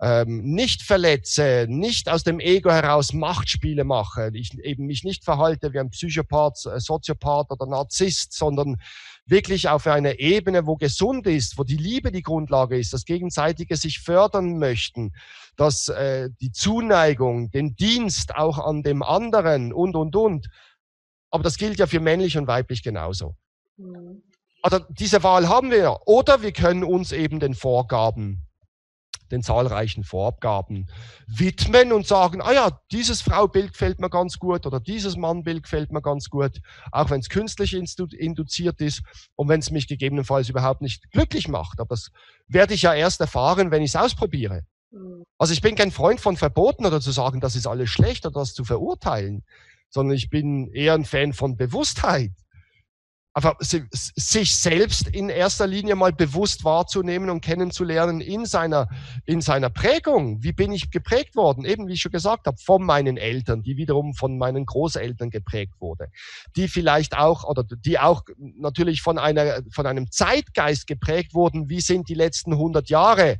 ähm, nicht verletze, nicht aus dem Ego heraus Machtspiele mache, ich eben mich nicht verhalte wie ein Psychopath, äh, Soziopath oder Narzisst, sondern wirklich auf einer Ebene, wo gesund ist, wo die Liebe die Grundlage ist, das gegenseitige sich fördern möchten, dass äh, die Zuneigung, den Dienst auch an dem anderen und und und. Aber das gilt ja für männlich und weiblich genauso. Mhm. Also diese Wahl haben wir. Oder wir können uns eben den Vorgaben den zahlreichen Vorabgaben widmen und sagen, ah ja, dieses Fraubild gefällt mir ganz gut oder dieses Mannbild gefällt mir ganz gut, auch wenn es künstlich induziert ist und wenn es mich gegebenenfalls überhaupt nicht glücklich macht. Aber das werde ich ja erst erfahren, wenn ich es ausprobiere. Mhm. Also ich bin kein Freund von Verboten oder zu sagen, das ist alles schlecht oder das zu verurteilen, sondern ich bin eher ein Fan von Bewusstheit einfach sich selbst in erster Linie mal bewusst wahrzunehmen und kennenzulernen in seiner, in seiner Prägung. Wie bin ich geprägt worden? Eben, wie ich schon gesagt habe, von meinen Eltern, die wiederum von meinen Großeltern geprägt wurde. Die vielleicht auch, oder die auch natürlich von einer, von einem Zeitgeist geprägt wurden. Wie sind die letzten 100 Jahre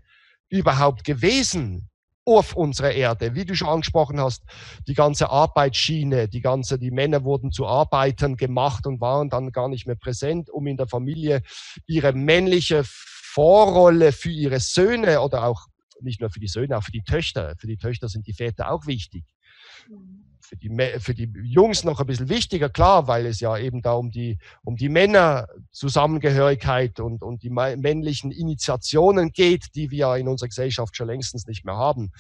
überhaupt gewesen? Auf unserer Erde. Wie du schon angesprochen hast, die ganze Arbeitsschiene, die ganze, die Männer wurden zu Arbeitern gemacht und waren dann gar nicht mehr präsent, um in der Familie ihre männliche Vorrolle für ihre Söhne oder auch nicht nur für die Söhne, auch für die Töchter. Für die Töchter sind die Väter auch wichtig. Mhm für die, für die Jungs noch ein bisschen wichtiger, klar, weil es ja eben da um die, um die Männerzusammengehörigkeit und, und die männlichen Initiationen geht, die wir in unserer Gesellschaft schon längstens nicht mehr haben.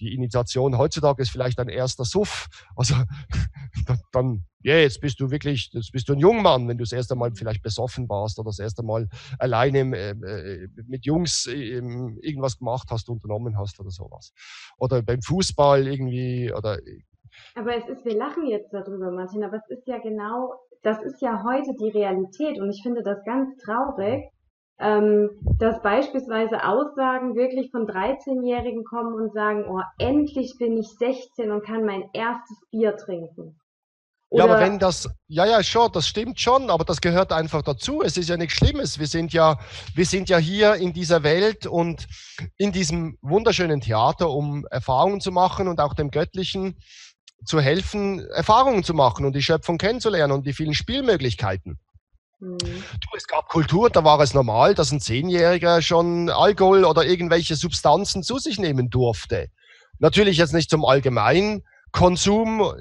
Die Initiation heutzutage ist vielleicht ein erster Suff. Also dann, ja, jetzt bist du wirklich, jetzt bist du ein Jungmann, wenn du das erste Mal vielleicht besoffen warst oder das erste Mal alleine äh, äh mit Jungs äh, irgendwas gemacht hast, unternommen hast oder sowas. Oder beim Fußball irgendwie oder aber es ist, wir lachen jetzt darüber, Martin, aber es ist ja genau, das ist ja heute die Realität und ich finde das ganz traurig, ähm, dass beispielsweise Aussagen wirklich von 13-Jährigen kommen und sagen, oh, endlich bin ich 16 und kann mein erstes Bier trinken. Oder ja, aber wenn das, ja, ja, schon, das stimmt schon, aber das gehört einfach dazu. Es ist ja nichts Schlimmes. Wir sind ja, wir sind ja hier in dieser Welt und in diesem wunderschönen Theater, um Erfahrungen zu machen und auch dem Göttlichen zu helfen, Erfahrungen zu machen und die Schöpfung kennenzulernen und die vielen Spielmöglichkeiten. Mhm. Du, es gab Kultur, da war es normal, dass ein Zehnjähriger schon Alkohol oder irgendwelche Substanzen zu sich nehmen durfte. Natürlich jetzt nicht zum allgemeinen Konsum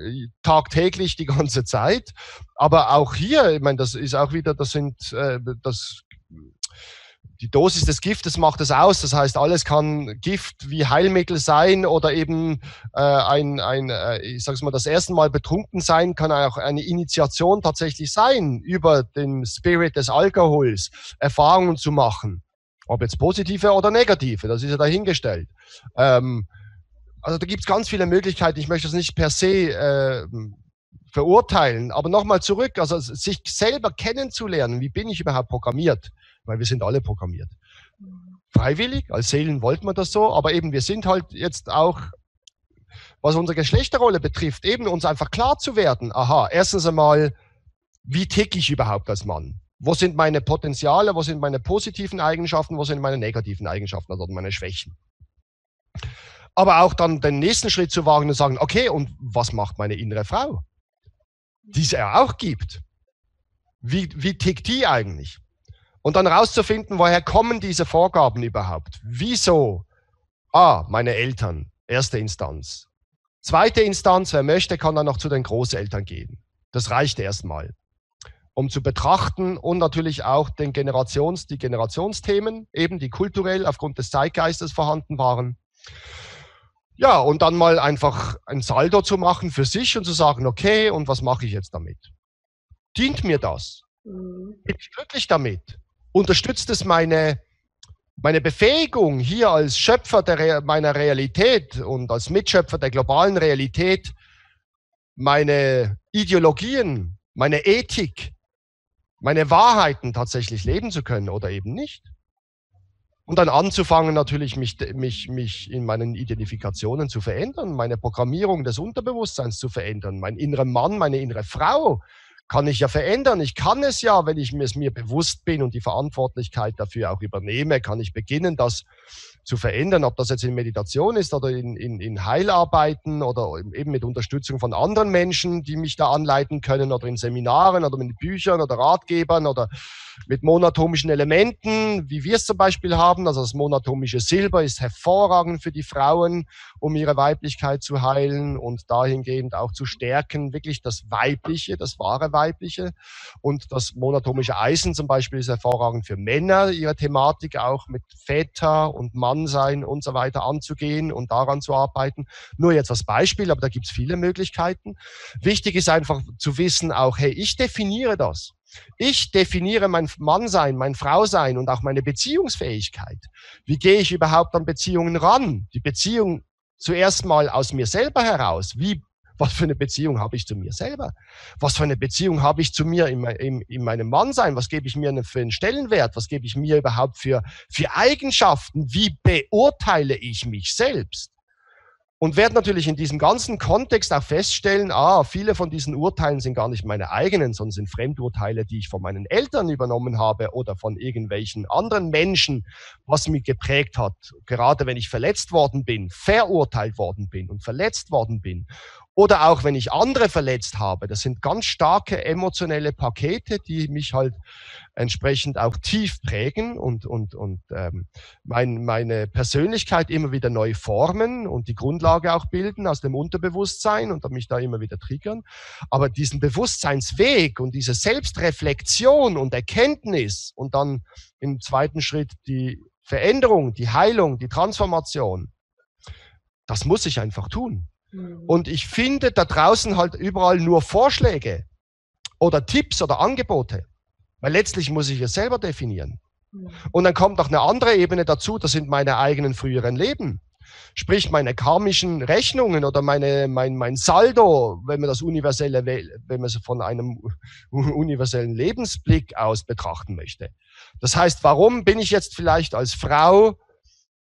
tagtäglich die ganze Zeit, aber auch hier, ich meine, das ist auch wieder, das sind, äh, das die Dosis des Giftes macht es aus. Das heißt, alles kann Gift wie Heilmittel sein oder eben äh, ein, ein äh, ich sag's mal, das erste Mal betrunken sein kann auch eine Initiation tatsächlich sein, über den Spirit des Alkohols Erfahrungen zu machen. Ob jetzt positive oder negative, das ist ja dahingestellt. Ähm, also da gibt's ganz viele Möglichkeiten. Ich möchte das nicht per se äh, verurteilen. Aber nochmal zurück, also sich selber kennenzulernen, wie bin ich überhaupt programmiert? Weil wir sind alle programmiert. Freiwillig, als Seelen wollten wir das so, aber eben wir sind halt jetzt auch was unsere Geschlechterrolle betrifft, eben uns einfach klar zu werden. Aha, erstens einmal, wie ticke ich überhaupt als Mann? Wo sind meine Potenziale? Wo sind meine positiven Eigenschaften? Wo sind meine negativen Eigenschaften oder meine Schwächen? Aber auch dann den nächsten Schritt zu wagen und sagen, okay, und was macht meine innere Frau? Die es ja auch gibt. Wie, wie tickt die eigentlich? Und dann rauszufinden, woher kommen diese Vorgaben überhaupt? Wieso? Ah, meine Eltern, erste Instanz. Zweite Instanz, wer möchte, kann dann noch zu den Großeltern gehen. Das reicht erstmal, um zu betrachten und natürlich auch den Generations, die Generationsthemen, eben die kulturell aufgrund des Zeitgeistes vorhanden waren. Ja, und dann mal einfach ein Saldo zu machen für sich und zu sagen, okay, und was mache ich jetzt damit? Dient mir das? Mhm. Bin ich glücklich damit? Unterstützt es meine, meine Befähigung, hier als Schöpfer der, meiner Realität und als Mitschöpfer der globalen Realität meine Ideologien, meine Ethik, meine Wahrheiten tatsächlich leben zu können oder eben nicht? Und dann anzufangen, natürlich mich, mich, mich in meinen Identifikationen zu verändern, meine Programmierung des Unterbewusstseins zu verändern, mein innerer Mann, meine innere Frau kann ich ja verändern. Ich kann es ja, wenn ich es mir bewusst bin und die Verantwortlichkeit dafür auch übernehme, kann ich beginnen, das zu verändern, ob das jetzt in Meditation ist oder in, in, in Heilarbeiten oder eben mit Unterstützung von anderen Menschen, die mich da anleiten können oder in Seminaren oder mit Büchern oder Ratgebern oder mit monatomischen Elementen, wie wir es zum Beispiel haben. Also das monatomische Silber ist hervorragend für die Frauen, um ihre Weiblichkeit zu heilen und dahingehend auch zu stärken, wirklich das Weibliche, das wahre Weibliche. Und das monatomische Eisen zum Beispiel ist hervorragend für Männer, ihre Thematik auch mit Väter und Mann sein und so weiter anzugehen und daran zu arbeiten. Nur jetzt als Beispiel, aber da gibt es viele Möglichkeiten. Wichtig ist einfach zu wissen, auch, hey, ich definiere das. Ich definiere mein Mannsein, mein Frausein und auch meine Beziehungsfähigkeit. Wie gehe ich überhaupt an Beziehungen ran? Die Beziehung zuerst mal aus mir selber heraus. Wie was für eine Beziehung habe ich zu mir selber? Was für eine Beziehung habe ich zu mir in, in, in meinem Mannsein? Was gebe ich mir für einen Stellenwert? Was gebe ich mir überhaupt für, für Eigenschaften? Wie beurteile ich mich selbst? Und werde natürlich in diesem ganzen Kontext auch feststellen, ah, viele von diesen Urteilen sind gar nicht meine eigenen, sondern sind Fremdurteile, die ich von meinen Eltern übernommen habe oder von irgendwelchen anderen Menschen, was mich geprägt hat. Gerade wenn ich verletzt worden bin, verurteilt worden bin und verletzt worden bin. Oder auch wenn ich andere verletzt habe. Das sind ganz starke emotionelle Pakete, die mich halt entsprechend auch tief prägen und, und, und ähm, mein, meine Persönlichkeit immer wieder neu formen und die Grundlage auch bilden aus dem Unterbewusstsein und mich da immer wieder triggern. Aber diesen Bewusstseinsweg und diese Selbstreflexion und Erkenntnis und dann im zweiten Schritt die Veränderung, die Heilung, die Transformation, das muss ich einfach tun. Mhm. Und ich finde da draußen halt überall nur Vorschläge oder Tipps oder Angebote. Weil letztlich muss ich es selber definieren. Mhm. Und dann kommt noch eine andere Ebene dazu, das sind meine eigenen früheren Leben. Sprich, meine karmischen Rechnungen oder meine, mein, mein Saldo, wenn man das universelle, wenn man es von einem universellen Lebensblick aus betrachten möchte. Das heißt, warum bin ich jetzt vielleicht als Frau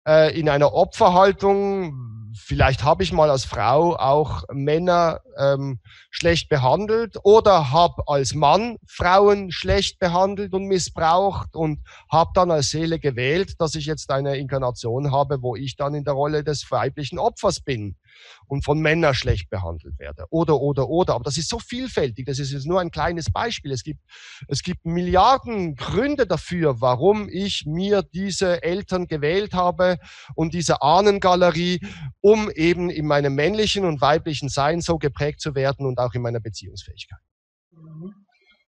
äh, in einer Opferhaltung, vielleicht habe ich mal als Frau auch Männer ähm, schlecht behandelt oder habe als Mann Frauen schlecht behandelt und missbraucht und habe dann als Seele gewählt, dass ich jetzt eine Inkarnation habe, wo ich dann in der Rolle des weiblichen Opfers bin und von Männern schlecht behandelt werde. Oder, oder, oder. Aber das ist so vielfältig. Das ist jetzt nur ein kleines Beispiel. Es gibt, es gibt Milliarden Gründe dafür, warum ich mir diese Eltern gewählt habe und diese Ahnengalerie, um eben in meinem männlichen und weiblichen Sein so geprägt zu werden und auch in meiner Beziehungsfähigkeit.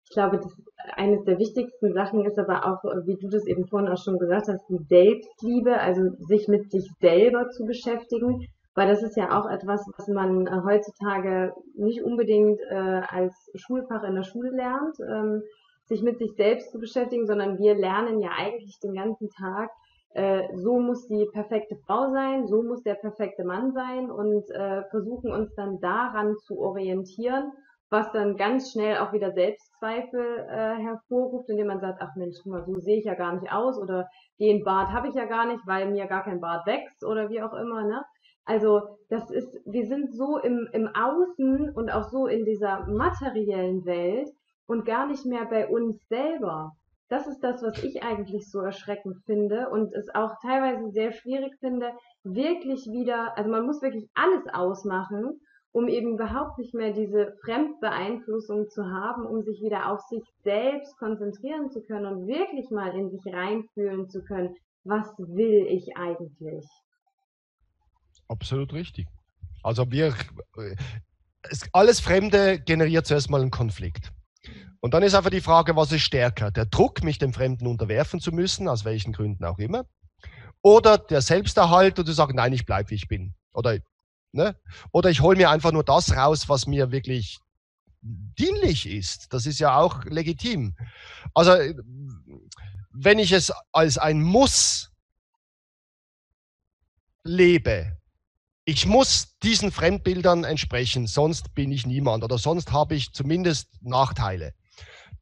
Ich glaube, das eines der wichtigsten Sachen ist aber auch, wie du das eben vorhin auch schon gesagt hast, die Selbstliebe, also sich mit sich selber zu beschäftigen weil das ist ja auch etwas, was man äh, heutzutage nicht unbedingt äh, als Schulfach in der Schule lernt, ähm, sich mit sich selbst zu beschäftigen, sondern wir lernen ja eigentlich den ganzen Tag, äh, so muss die perfekte Frau sein, so muss der perfekte Mann sein und äh, versuchen uns dann daran zu orientieren, was dann ganz schnell auch wieder Selbstzweifel äh, hervorruft, indem man sagt, ach Mensch, guck mal, so sehe ich ja gar nicht aus oder den Bart habe ich ja gar nicht, weil mir gar kein Bart wächst oder wie auch immer, ne? Also das ist, wir sind so im, im Außen und auch so in dieser materiellen Welt und gar nicht mehr bei uns selber. Das ist das, was ich eigentlich so erschreckend finde und es auch teilweise sehr schwierig finde, wirklich wieder, also man muss wirklich alles ausmachen, um eben überhaupt nicht mehr diese Fremdbeeinflussung zu haben, um sich wieder auf sich selbst konzentrieren zu können und wirklich mal in sich reinfühlen zu können, was will ich eigentlich? Absolut richtig. Also wir, es, alles Fremde generiert zuerst mal einen Konflikt. Und dann ist einfach die Frage, was ist stärker? Der Druck, mich dem Fremden unterwerfen zu müssen, aus welchen Gründen auch immer. Oder der Selbsterhalt und zu sagen, nein, ich bleibe, wie ich bin. Oder, ne? Oder ich hole mir einfach nur das raus, was mir wirklich dienlich ist. Das ist ja auch legitim. Also, wenn ich es als ein Muss lebe, ich muss diesen Fremdbildern entsprechen, sonst bin ich niemand oder sonst habe ich zumindest Nachteile.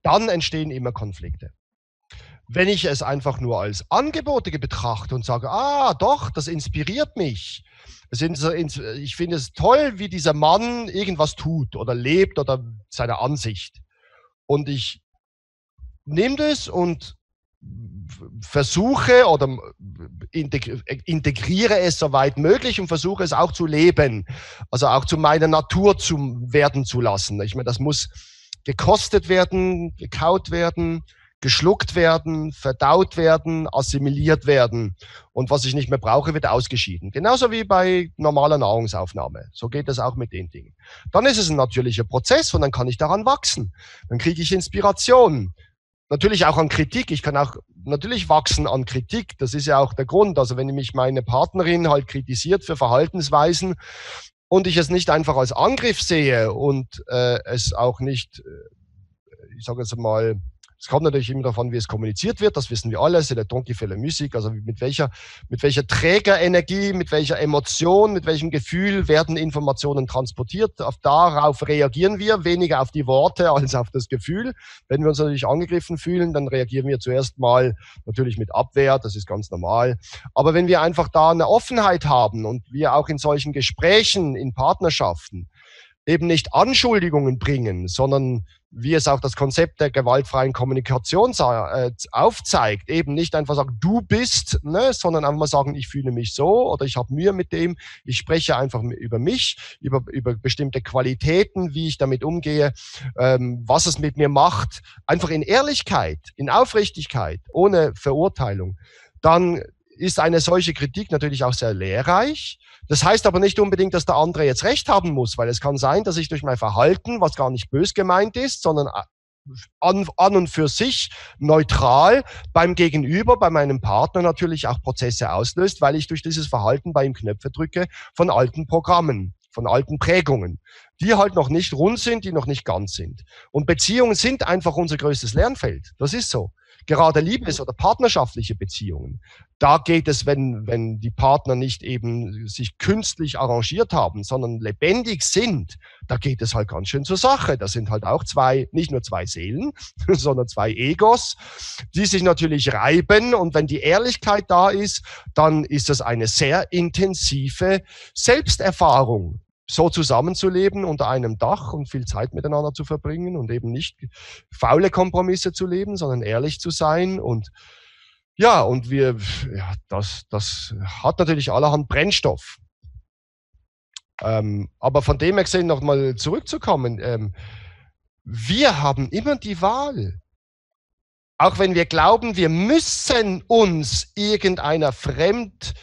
Dann entstehen immer Konflikte. Wenn ich es einfach nur als Angebote betrachte und sage, ah, doch, das inspiriert mich. Ich finde es toll, wie dieser Mann irgendwas tut oder lebt oder seine Ansicht. Und ich nehme das und versuche oder integriere es soweit möglich und versuche es auch zu leben, also auch zu meiner Natur zu werden zu lassen. Ich meine, das muss gekostet werden, gekaut werden, geschluckt werden, verdaut werden, assimiliert werden. Und was ich nicht mehr brauche, wird ausgeschieden. Genauso wie bei normaler Nahrungsaufnahme. So geht das auch mit den Dingen. Dann ist es ein natürlicher Prozess und dann kann ich daran wachsen. Dann kriege ich Inspiration natürlich auch an Kritik. Ich kann auch natürlich wachsen an Kritik. Das ist ja auch der Grund. Also wenn mich meine Partnerin halt kritisiert für Verhaltensweisen und ich es nicht einfach als Angriff sehe und äh, es auch nicht, äh, ich sage jetzt mal, es kommt natürlich immer davon, wie es kommuniziert wird, das wissen wir alle, c'est le ton qui fait la musique, also mit welcher, mit welcher Trägerenergie, mit welcher Emotion, mit welchem Gefühl werden Informationen transportiert. Auf, darauf reagieren wir, weniger auf die Worte als auf das Gefühl. Wenn wir uns natürlich angegriffen fühlen, dann reagieren wir zuerst mal natürlich mit Abwehr, das ist ganz normal. Aber wenn wir einfach da eine Offenheit haben und wir auch in solchen Gesprächen, in Partnerschaften, eben nicht Anschuldigungen bringen, sondern wie es auch das Konzept der gewaltfreien Kommunikation äh, aufzeigt, eben nicht einfach sagen, du bist, ne, sondern einfach mal sagen, ich fühle mich so oder ich habe Mühe mit dem, ich spreche einfach über mich, über, über bestimmte Qualitäten, wie ich damit umgehe, ähm, was es mit mir macht, einfach in Ehrlichkeit, in Aufrichtigkeit, ohne Verurteilung, dann ist eine solche Kritik natürlich auch sehr lehrreich. Das heißt aber nicht unbedingt, dass der andere jetzt recht haben muss, weil es kann sein, dass ich durch mein Verhalten, was gar nicht bös gemeint ist, sondern an, an und für sich neutral beim Gegenüber, bei meinem Partner natürlich auch Prozesse auslöst, weil ich durch dieses Verhalten bei ihm Knöpfe drücke von alten Programmen, von alten Prägungen, die halt noch nicht rund sind, die noch nicht ganz sind. Und Beziehungen sind einfach unser größtes Lernfeld. Das ist so gerade Liebes- oder partnerschaftliche Beziehungen, da geht es, wenn, wenn die Partner nicht eben sich künstlich arrangiert haben, sondern lebendig sind, da geht es halt ganz schön zur Sache. Das sind halt auch zwei, nicht nur zwei Seelen, sondern zwei Egos, die sich natürlich reiben. Und wenn die Ehrlichkeit da ist, dann ist das eine sehr intensive Selbsterfahrung so zusammenzuleben unter einem Dach und viel Zeit miteinander zu verbringen und eben nicht faule Kompromisse zu leben, sondern ehrlich zu sein und ja, und wir, ja, das, das hat natürlich allerhand Brennstoff. Ähm, aber von dem her gesehen nochmal zurückzukommen, ähm, wir haben immer die Wahl. Auch wenn wir glauben, wir müssen uns irgendeiner fremd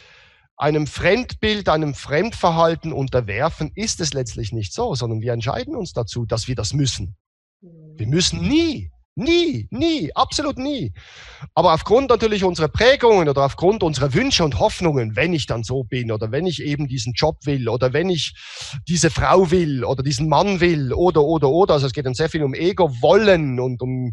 einem Fremdbild, einem Fremdverhalten unterwerfen, ist es letztlich nicht so, sondern wir entscheiden uns dazu, dass wir das müssen. Wir müssen nie, nie, nie, absolut nie. Aber aufgrund natürlich unserer Prägungen oder aufgrund unserer Wünsche und Hoffnungen, wenn ich dann so bin oder wenn ich eben diesen Job will oder wenn ich diese Frau will oder diesen Mann will oder, oder, oder, also es geht dann sehr viel um Ego, Wollen und um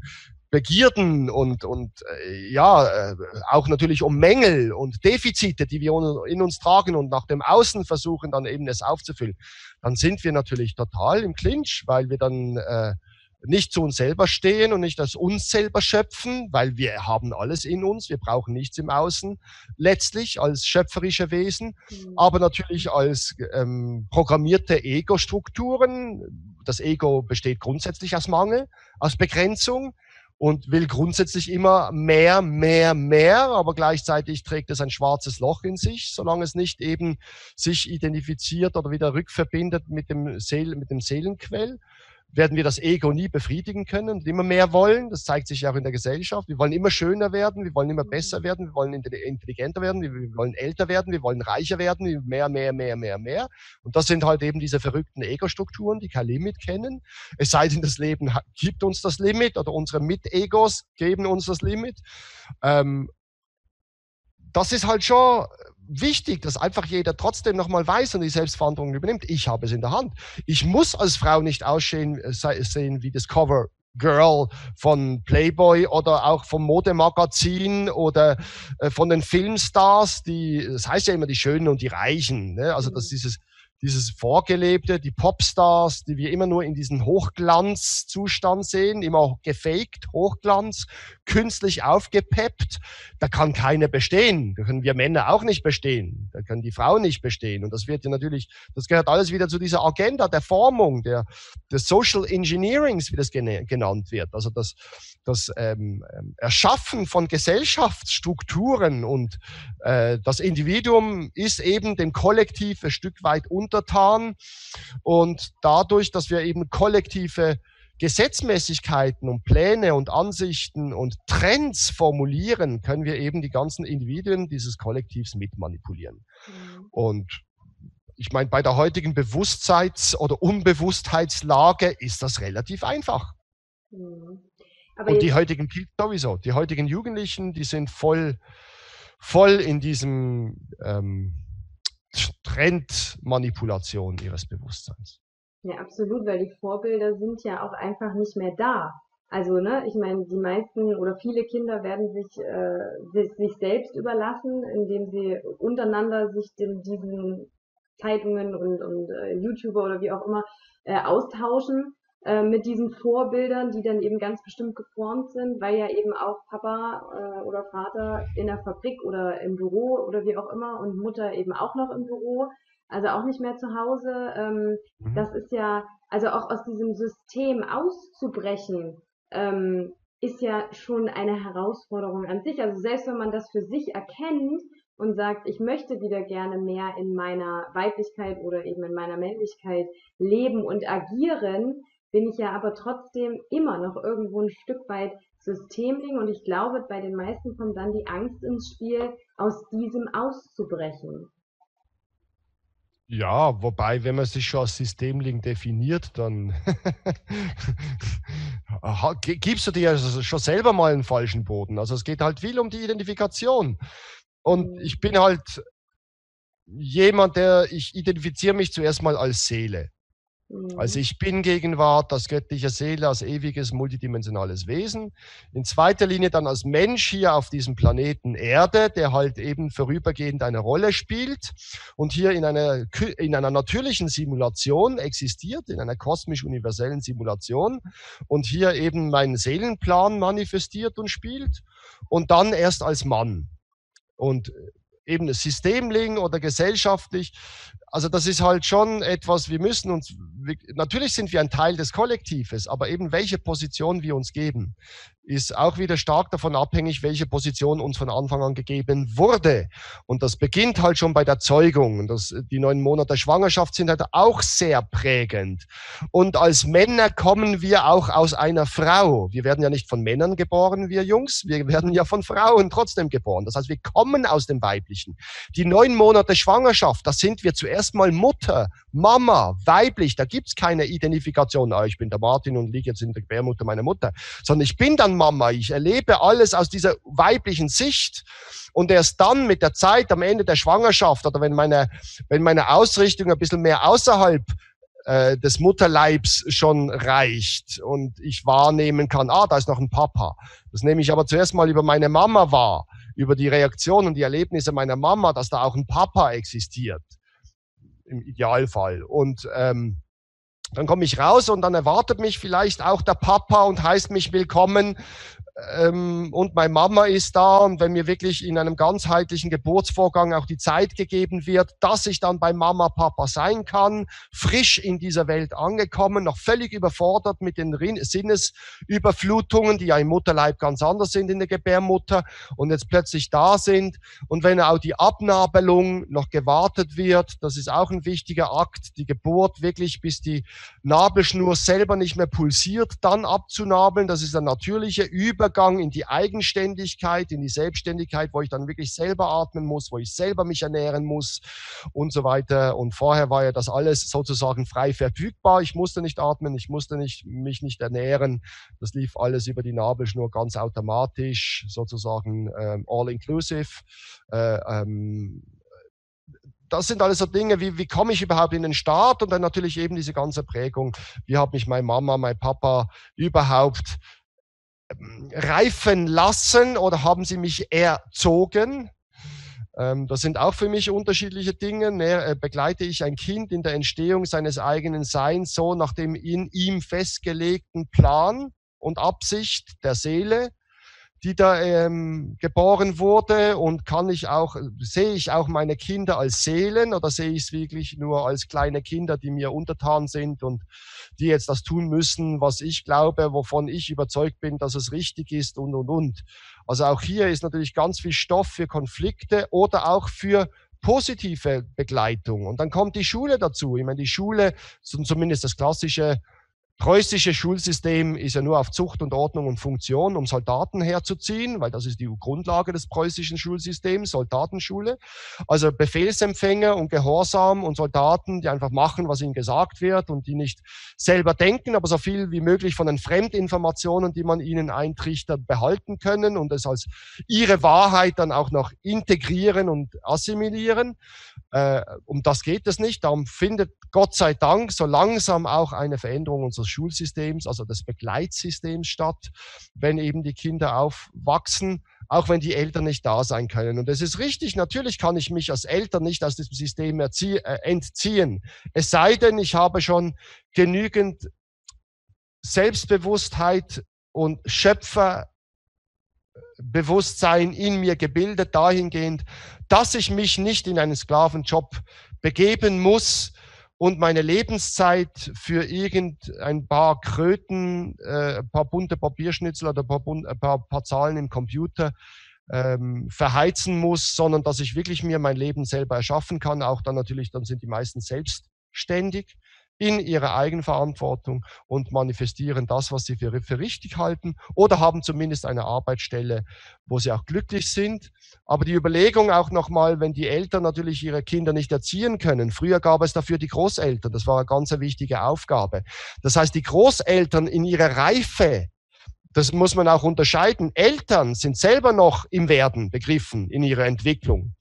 Begierden und, und äh, ja, äh, auch natürlich um Mängel und Defizite, die wir in uns tragen und nach dem Außen versuchen dann eben es aufzufüllen, dann sind wir natürlich total im Clinch, weil wir dann äh, nicht zu uns selber stehen und nicht aus uns selber schöpfen, weil wir haben alles in uns, wir brauchen nichts im Außen, letztlich als schöpferische Wesen, mhm. aber natürlich als ähm, programmierte Ego-Strukturen. Das Ego besteht grundsätzlich aus Mangel, aus Begrenzung und will grundsätzlich immer mehr, mehr, mehr, aber gleichzeitig trägt es ein schwarzes Loch in sich, solange es nicht eben sich identifiziert oder wieder rückverbindet mit dem, Seel, mit dem Seelenquell werden wir das Ego nie befriedigen können und immer mehr wollen. Das zeigt sich auch in der Gesellschaft. Wir wollen immer schöner werden, wir wollen immer besser mhm. werden, wir wollen intelligenter werden, wir wollen älter werden, wir wollen reicher werden, mehr, mehr, mehr, mehr, mehr. Und das sind halt eben diese verrückten Ego-Strukturen, die kein Limit kennen. Es sei denn, das Leben gibt uns das Limit oder unsere Mit-Egos geben uns das Limit. Ähm, das ist halt schon wichtig, dass einfach jeder trotzdem nochmal weiß und die Selbstverantwortung übernimmt. Ich habe es in der Hand. Ich muss als Frau nicht aussehen äh, sehen wie das Cover Girl von Playboy oder auch vom Modemagazin oder äh, von den Filmstars, die, das heißt ja immer die Schönen und die Reichen. Ne? Also das ist dieses dieses Vorgelebte, die Popstars, die wir immer nur in diesem Hochglanzzustand sehen, immer gefaked, Hochglanz, künstlich aufgepeppt, da kann keiner bestehen. Da können wir Männer auch nicht bestehen. Da können die Frauen nicht bestehen. Und das wird ja natürlich, das gehört alles wieder zu dieser Agenda der Formung, der, des Social Engineerings, wie das genannt wird. Also das, das ähm, ähm, Erschaffen von Gesellschaftsstrukturen und äh, das Individuum ist eben dem Kollektiv ein Stück weit untertan. Und dadurch, dass wir eben kollektive Gesetzmäßigkeiten und Pläne und Ansichten und Trends formulieren, können wir eben die ganzen Individuen dieses Kollektivs mitmanipulieren. Mhm. Und ich meine, bei der heutigen Bewusstseits- oder Unbewusstheitslage ist das relativ einfach. Mhm. und die heutigen Kids sowieso, die heutigen Jugendlichen, die sind voll, voll in diesem ähm, Trendmanipulation ihres Bewusstseins. Ja, absolut, weil die Vorbilder sind ja auch einfach nicht mehr da. Also, ne, ich meine, die meisten oder viele Kinder werden sich, äh, sich selbst überlassen, indem sie untereinander sich den, diesen Zeitungen und, und äh, YouTuber oder wie auch immer äh, austauschen äh, mit diesen Vorbildern, die dann eben ganz bestimmt geformt sind, weil ja eben auch Papa äh, oder Vater in der Fabrik oder im Büro oder wie auch immer und Mutter eben auch noch im Büro, also auch nicht mehr zu Hause. Ähm, mhm. Das ist ja, also auch aus diesem System auszubrechen, ähm, ist ja schon eine Herausforderung an sich. Also selbst wenn man das für sich erkennt und sagt, ich möchte wieder gerne mehr in meiner Weiblichkeit oder eben in meiner Männlichkeit leben und agieren, bin ich ja aber trotzdem immer noch irgendwo ein Stück weit Systemling und ich glaube, bei den meisten kommt dann die Angst ins Spiel, aus diesem auszubrechen. Ja, wobei, wenn man sich schon als Systemling definiert, dann gibst du dir also schon selber mal einen falschen Boden. Also es geht halt viel um die Identifikation. Und mhm. ich bin halt jemand, der, ich identifiziere mich zuerst mal als Seele. Also mhm. ich bin Gegenwart, das göttliche Seele als ewiges multidimensionales Wesen. In zweiter Linie dann als Mensch hier auf diesem Planeten Erde, der halt eben vorübergehend eine Rolle spielt und hier in einer, in einer natürlichen Simulation existiert, in einer kosmisch-universellen Simulation und hier eben meinen Seelenplan manifestiert und spielt und dann erst als Mann. Und eben systemling oder gesellschaftlich also das ist halt schon etwas, wir müssen uns, natürlich sind wir ein Teil des Kollektives, aber eben welche Position wir uns geben, ist auch wieder stark davon abhängig, welche Position uns von Anfang an gegeben wurde. Und das beginnt halt schon bei der Zeugung. Das, die neun Monate Schwangerschaft sind halt auch sehr prägend. Und als Männer kommen wir auch aus einer Frau. Wir werden ja nicht von Männern geboren, wir Jungs. Wir werden ja von Frauen trotzdem geboren. Das heißt, wir kommen aus dem Weiblichen. Die neun Monate Schwangerschaft, das sind wir zuerst erstmal Mutter, Mama, weiblich, da gibt's keine Identifikation, ah, ich bin der Martin und liege jetzt in der Gebärmutter meiner Mutter, sondern ich bin dann Mama, ich erlebe alles aus dieser weiblichen Sicht. Und erst dann mit der Zeit am Ende der Schwangerschaft oder wenn meine, wenn meine Ausrichtung ein bisschen mehr außerhalb äh, des Mutterleibs schon reicht und ich wahrnehmen kann, ah, da ist noch ein Papa. Das nehme ich aber zuerst mal über meine Mama wahr, über die Reaktion und die Erlebnisse meiner Mama, dass da auch ein Papa existiert im Idealfall. Und ähm, Dann komme ich raus und dann erwartet mich vielleicht auch der Papa und heißt mich willkommen ähm, und meine Mama ist da. Und wenn mir wirklich in einem ganzheitlichen Geburtsvorgang auch die Zeit gegeben wird, dass ich dann bei Mama, Papa sein kann, frisch in dieser Welt angekommen, noch völlig überfordert mit den Sinnesüberflutungen, die ja im Mutterleib ganz anders sind in der Gebärmutter und jetzt plötzlich da sind. Und wenn auch die Abnabelung noch gewartet wird, das ist auch ein wichtiger Akt, die Geburt wirklich bis die Nabelschnur selber nicht mehr pulsiert, dann abzunabeln, das ist ein natürlicher Über Übergang in die Eigenständigkeit, in die Selbstständigkeit, wo ich dann wirklich selber atmen muss, wo ich selber mich ernähren muss und so weiter. Und vorher war ja das alles sozusagen frei verfügbar. Ich musste nicht atmen, ich musste nicht, mich nicht ernähren. Das lief alles über die Nabelschnur ganz automatisch, sozusagen ähm, all-inclusive. Äh, ähm, das sind alles so Dinge, wie, wie komme ich überhaupt in den Start und dann natürlich eben diese ganze Prägung, wie hat mich meine Mama, mein Papa überhaupt reifen lassen oder haben sie mich erzogen? Ähm, das sind auch für mich unterschiedliche Dinge. Äh, begleite ich ein Kind in der Entstehung seines eigenen Seins so nach dem in ihm festgelegten Plan und Absicht der Seele die da ähm, geboren wurde und kann ich auch, sehe ich auch meine Kinder als Seelen oder sehe ich es wirklich nur als kleine Kinder, die mir untertan sind und die jetzt das tun müssen, was ich glaube, wovon ich überzeugt bin, dass es richtig ist und, und, und. Also auch hier ist natürlich ganz viel Stoff für Konflikte oder auch für positive Begleitung. Und dann kommt die Schule dazu. Ich meine, die Schule, zumindest das klassische preußische Schulsystem ist ja nur auf Zucht und Ordnung und Funktion, um Soldaten herzuziehen, weil das ist die Grundlage des preußischen Schulsystems, Soldatenschule. Also Befehlsempfänger und Gehorsam und Soldaten, die einfach machen, was ihnen gesagt wird und die nicht selber denken, aber so viel wie möglich von den Fremdinformationen, die man ihnen eintrichtert, behalten können und es als ihre Wahrheit dann auch noch integrieren und assimilieren. Äh, um das geht es nicht. Darum findet Gott sei Dank so langsam auch eine Veränderung unseres Schulsystems, also des Begleitsystems statt, wenn eben die Kinder aufwachsen, auch wenn die Eltern nicht da sein können. Und es ist richtig, natürlich kann ich mich als Eltern nicht aus diesem System äh, entziehen. Es sei denn, ich habe schon genügend Selbstbewusstheit und Schöpfer Bewusstsein in mir gebildet dahingehend, dass ich mich nicht in einen Sklavenjob begeben muss und meine Lebenszeit für irgendein paar Kröten, äh, ein paar bunte Papierschnitzel oder ein paar, ein paar, paar Zahlen im Computer ähm, verheizen muss, sondern dass ich wirklich mir mein Leben selber erschaffen kann. Auch dann natürlich, dann sind die meisten selbstständig in ihrer Eigenverantwortung und manifestieren das, was sie für, für richtig halten oder haben zumindest eine Arbeitsstelle, wo sie auch glücklich sind. Aber die Überlegung auch nochmal, wenn die Eltern natürlich ihre Kinder nicht erziehen können. Früher gab es dafür die Großeltern. Das war eine ganz wichtige Aufgabe. Das heißt, die Großeltern in ihrer Reife, das muss man auch unterscheiden. Eltern sind selber noch im Werden begriffen in ihrer Entwicklung.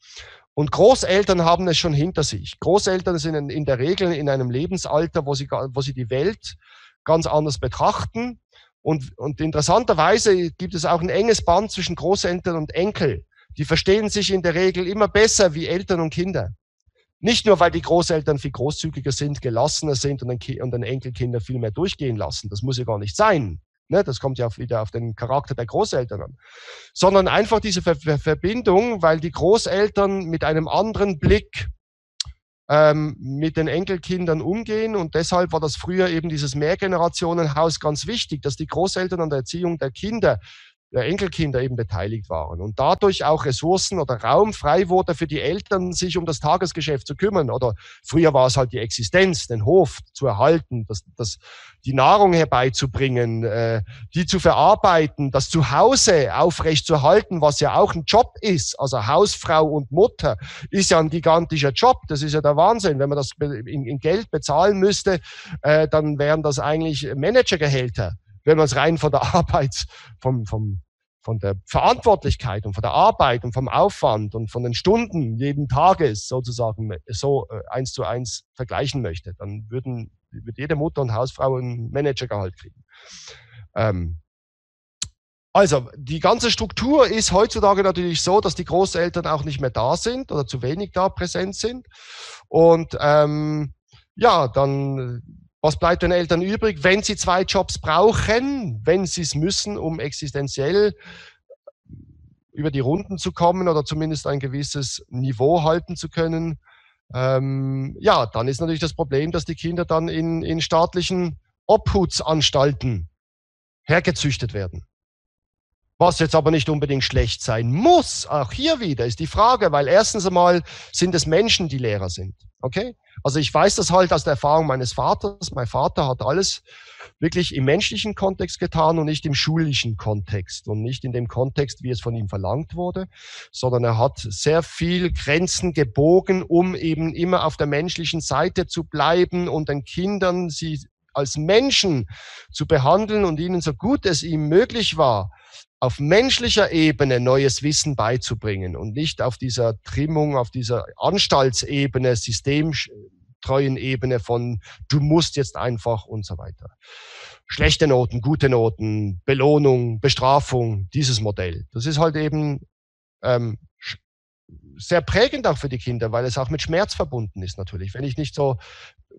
Und Großeltern haben es schon hinter sich. Großeltern sind in der Regel in einem Lebensalter, wo sie, wo sie die Welt ganz anders betrachten. Und, und interessanterweise gibt es auch ein enges Band zwischen Großeltern und Enkel. Die verstehen sich in der Regel immer besser wie Eltern und Kinder. Nicht nur, weil die Großeltern viel großzügiger sind, gelassener sind und den Enkelkinder viel mehr durchgehen lassen. Das muss ja gar nicht sein. Ne, das kommt ja wieder auf den Charakter der Großeltern an. Sondern einfach diese Ver Ver Verbindung, weil die Großeltern mit einem anderen Blick ähm, mit den Enkelkindern umgehen. Und deshalb war das früher eben dieses Mehrgenerationenhaus ganz wichtig, dass die Großeltern an der Erziehung der Kinder der Enkelkinder eben beteiligt waren und dadurch auch Ressourcen oder Raum frei wurde für die Eltern, sich um das Tagesgeschäft zu kümmern. Oder früher war es halt die Existenz, den Hof zu erhalten, das, das, die Nahrung herbeizubringen, äh, die zu verarbeiten, das Zuhause aufrecht zu halten, was ja auch ein Job ist. Also Hausfrau und Mutter ist ja ein gigantischer Job. Das ist ja der Wahnsinn. Wenn man das in, in Geld bezahlen müsste, äh, dann wären das eigentlich Managergehälter wenn man es rein von der Arbeit, vom, vom, von der Verantwortlichkeit und von der Arbeit und vom Aufwand und von den Stunden jeden Tages sozusagen so äh, eins zu eins vergleichen möchte, dann würden, würde jede Mutter und Hausfrau ein Managergehalt kriegen. Ähm, also, die ganze Struktur ist heutzutage natürlich so, dass die Großeltern auch nicht mehr da sind oder zu wenig da präsent sind. Und ähm, ja, dann Was bleibt den Eltern übrig, wenn sie zwei Jobs brauchen, wenn sie es müssen, um existenziell über die Runden zu kommen oder zumindest ein gewisses Niveau halten zu können? Ähm, ja, dann ist natürlich das Problem, dass die Kinder dann in, in staatlichen Obhutsanstalten hergezüchtet werden. Was jetzt aber nicht unbedingt schlecht sein muss, auch hier wieder ist die Frage, weil erstens einmal sind es Menschen, die Lehrer sind. Okay? Also ich weiß das halt aus der Erfahrung meines Vaters. Mein Vater hat alles wirklich im menschlichen Kontext getan und nicht im schulischen Kontext und nicht in dem Kontext, wie es von ihm verlangt wurde, sondern er hat sehr viel Grenzen gebogen, um eben immer auf der menschlichen Seite zu bleiben und den Kindern sie als Menschen zu behandeln und ihnen so gut es ihm möglich war, auf menschlicher Ebene neues Wissen beizubringen und nicht auf dieser Trimmung, auf dieser Anstaltsebene, systemtreuen Ebene von du musst jetzt einfach und so weiter. Schlechte Noten, gute Noten, Belohnung, Bestrafung, dieses Modell. Das ist halt eben ähm, sehr prägend auch für die Kinder, weil es auch mit Schmerz verbunden ist natürlich. Wenn ich nicht so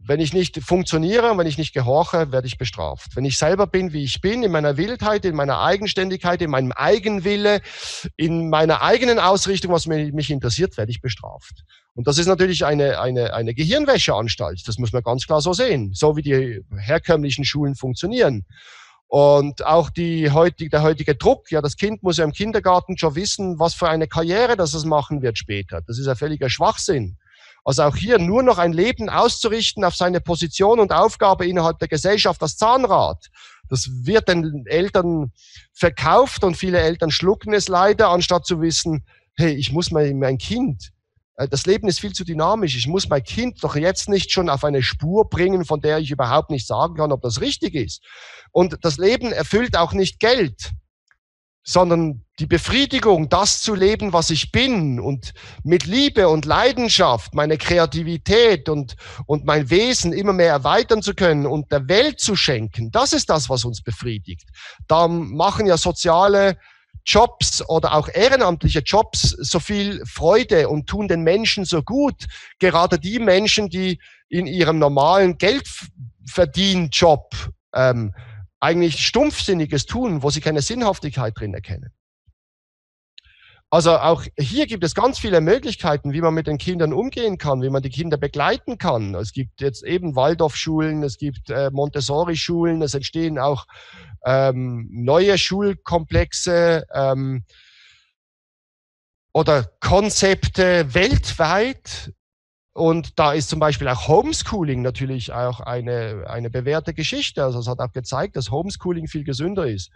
wenn ich nicht funktioniere wenn ich nicht gehorche, werde ich bestraft. Wenn ich selber bin, wie ich bin, in meiner Wildheit, in meiner Eigenständigkeit, in meinem Eigenwille, in meiner eigenen Ausrichtung, was mich interessiert, werde ich bestraft. Und das ist natürlich eine, eine, eine Gehirnwäscheanstalt. Das muss man ganz klar so sehen. So wie die herkömmlichen Schulen funktionieren. Und auch die heutige, der heutige Druck, ja, das Kind muss ja im Kindergarten schon wissen, was für eine Karriere das es machen wird später. Das ist ein völliger Schwachsinn. Also auch hier nur noch ein Leben auszurichten auf seine Position und Aufgabe innerhalb der Gesellschaft als Zahnrad. Das wird den Eltern verkauft und viele Eltern schlucken es leider, anstatt zu wissen, hey, ich muss mein, Kind, das Leben ist viel zu dynamisch, ich muss mein Kind doch jetzt nicht schon auf eine Spur bringen, von der ich überhaupt nicht sagen kann, ob das richtig ist. Und das Leben erfüllt auch nicht Geld sondern die Befriedigung, das zu leben, was ich bin und mit Liebe und Leidenschaft meine Kreativität und, und mein Wesen immer mehr erweitern zu können und der Welt zu schenken, das ist das, was uns befriedigt. Da machen ja soziale Jobs oder auch ehrenamtliche Jobs so viel Freude und tun den Menschen so gut. Gerade die Menschen, die in ihrem normalen Geldverdienjob ähm, eigentlich stumpfsinniges tun, wo sie keine Sinnhaftigkeit drin erkennen. Also auch hier gibt es ganz viele Möglichkeiten, wie man mit den Kindern umgehen kann, wie man die Kinder begleiten kann. Es gibt jetzt eben Waldorfschulen, es gibt äh, Montessori-Schulen, es entstehen auch ähm, neue Schulkomplexe ähm, oder Konzepte weltweit, und da ist zum Beispiel auch Homeschooling natürlich auch eine, eine bewährte Geschichte. Also es hat auch gezeigt, dass Homeschooling viel gesünder ist.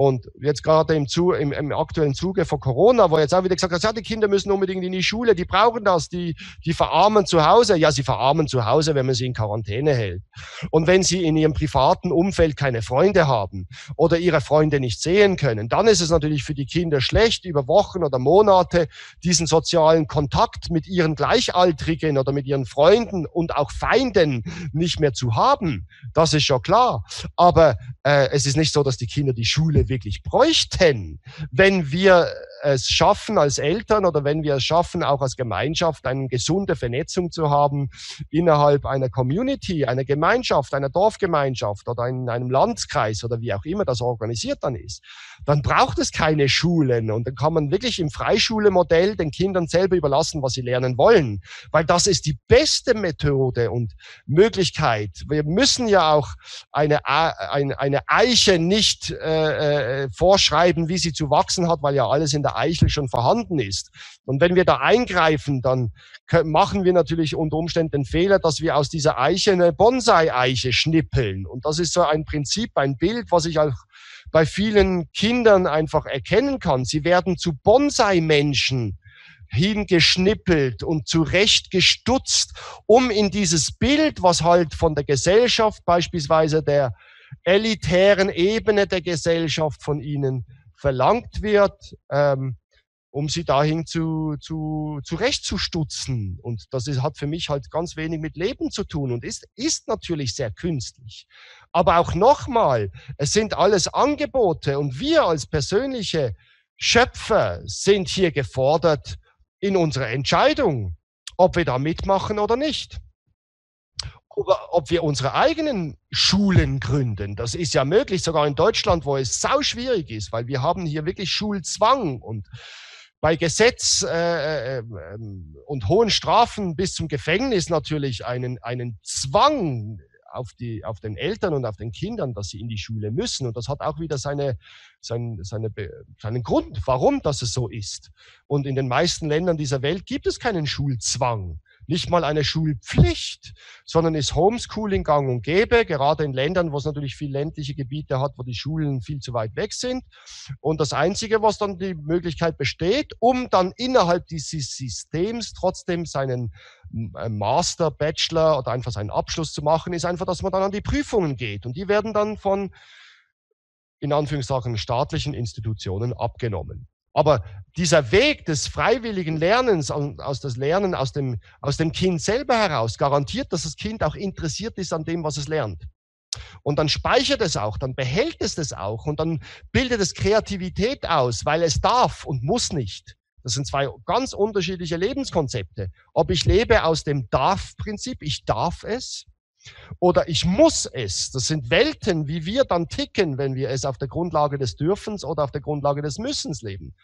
Und jetzt gerade im, Zu, im, im aktuellen Zuge von Corona, wo jetzt auch wieder gesagt hat, ja, die Kinder müssen unbedingt in die Schule, die brauchen das, die, die verarmen zu Hause. Ja, sie verarmen zu Hause, wenn man sie in Quarantäne hält. Und wenn sie in ihrem privaten Umfeld keine Freunde haben oder ihre Freunde nicht sehen können, dann ist es natürlich für die Kinder schlecht, über Wochen oder Monate diesen sozialen Kontakt mit ihren Gleichaltrigen oder mit ihren Freunden und auch Feinden nicht mehr zu haben. Das ist schon klar. Aber äh, es ist nicht so, dass die Kinder die Schule wirklich bräuchten, wenn wir es schaffen als Eltern oder wenn wir es schaffen, auch als Gemeinschaft eine gesunde Vernetzung zu haben innerhalb einer Community, einer Gemeinschaft, einer Dorfgemeinschaft oder in einem Landkreis oder wie auch immer das organisiert dann ist, dann braucht es keine Schulen und dann kann man wirklich im Freischulemodell den Kindern selber überlassen, was sie lernen wollen, weil das ist die beste Methode und Möglichkeit. Wir müssen ja auch eine, eine, Eiche nicht äh, äh, vorschreiben, wie sie zu wachsen hat, weil ja alles in der Eichel schon vorhanden ist. Und wenn wir da eingreifen, dann machen wir natürlich unter Umständen den Fehler, dass wir aus dieser Eiche eine Bonsai-Eiche schnippeln. Und das ist so ein Prinzip, ein Bild, was ich auch bei vielen Kindern einfach erkennen kann. Sie werden zu Bonsai-Menschen hingeschnippelt und zurechtgestutzt, um in dieses Bild, was halt von der Gesellschaft, beispielsweise der elitären Ebene der Gesellschaft von ihnen verlangt wird, ähm, um sie dahin zu, zu, zurechtzustutzen. Und das ist, hat für mich halt ganz wenig mit Leben zu tun und ist, ist natürlich sehr künstlich. Aber auch nochmal, es sind alles Angebote und wir als persönliche Schöpfer sind hier gefordert in unserer Entscheidung, ob wir da mitmachen oder nicht. Ob wir unsere eigenen Schulen gründen. Das ist ja möglich, sogar in Deutschland, wo es sau schwierig ist, weil wir haben hier wirklich Schulzwang und bei Gesetz äh, äh, und hohen Strafen bis zum Gefängnis natürlich einen, einen Zwang auf, die, auf den Eltern und auf den Kindern, dass sie in die Schule müssen. Und das hat auch wieder seine, seine, seine, seinen Grund, warum das so ist. Und in den meisten Ländern dieser Welt gibt es keinen Schulzwang nicht mal eine Schulpflicht, sondern ist Homeschooling gang und gäbe, gerade in Ländern, wo es natürlich viel ländliche Gebiete hat, wo die Schulen viel zu weit weg sind. Und das Einzige, was dann die Möglichkeit besteht, um dann innerhalb dieses Systems trotzdem seinen äh, Master, Bachelor oder einfach seinen Abschluss zu machen, ist einfach, dass man dann an die Prüfungen geht. Und die werden dann von in Anführungszeichen staatlichen Institutionen abgenommen. Aber dieser Weg des freiwilligen Lernens, aus das Lernen aus dem, aus dem Kind selber heraus, garantiert, dass das Kind auch interessiert ist an dem, was es lernt. Und dann speichert es auch, dann behält es das auch und dann bildet es Kreativität aus, weil es darf und muss nicht. Das sind zwei ganz unterschiedliche Lebenskonzepte. Ob ich lebe aus dem Darf-Prinzip, ich darf es, oder ich muss es. Das sind Welten, wie wir dann ticken, wenn wir es auf der Grundlage des Dürfens oder auf der Grundlage des Müssens leben.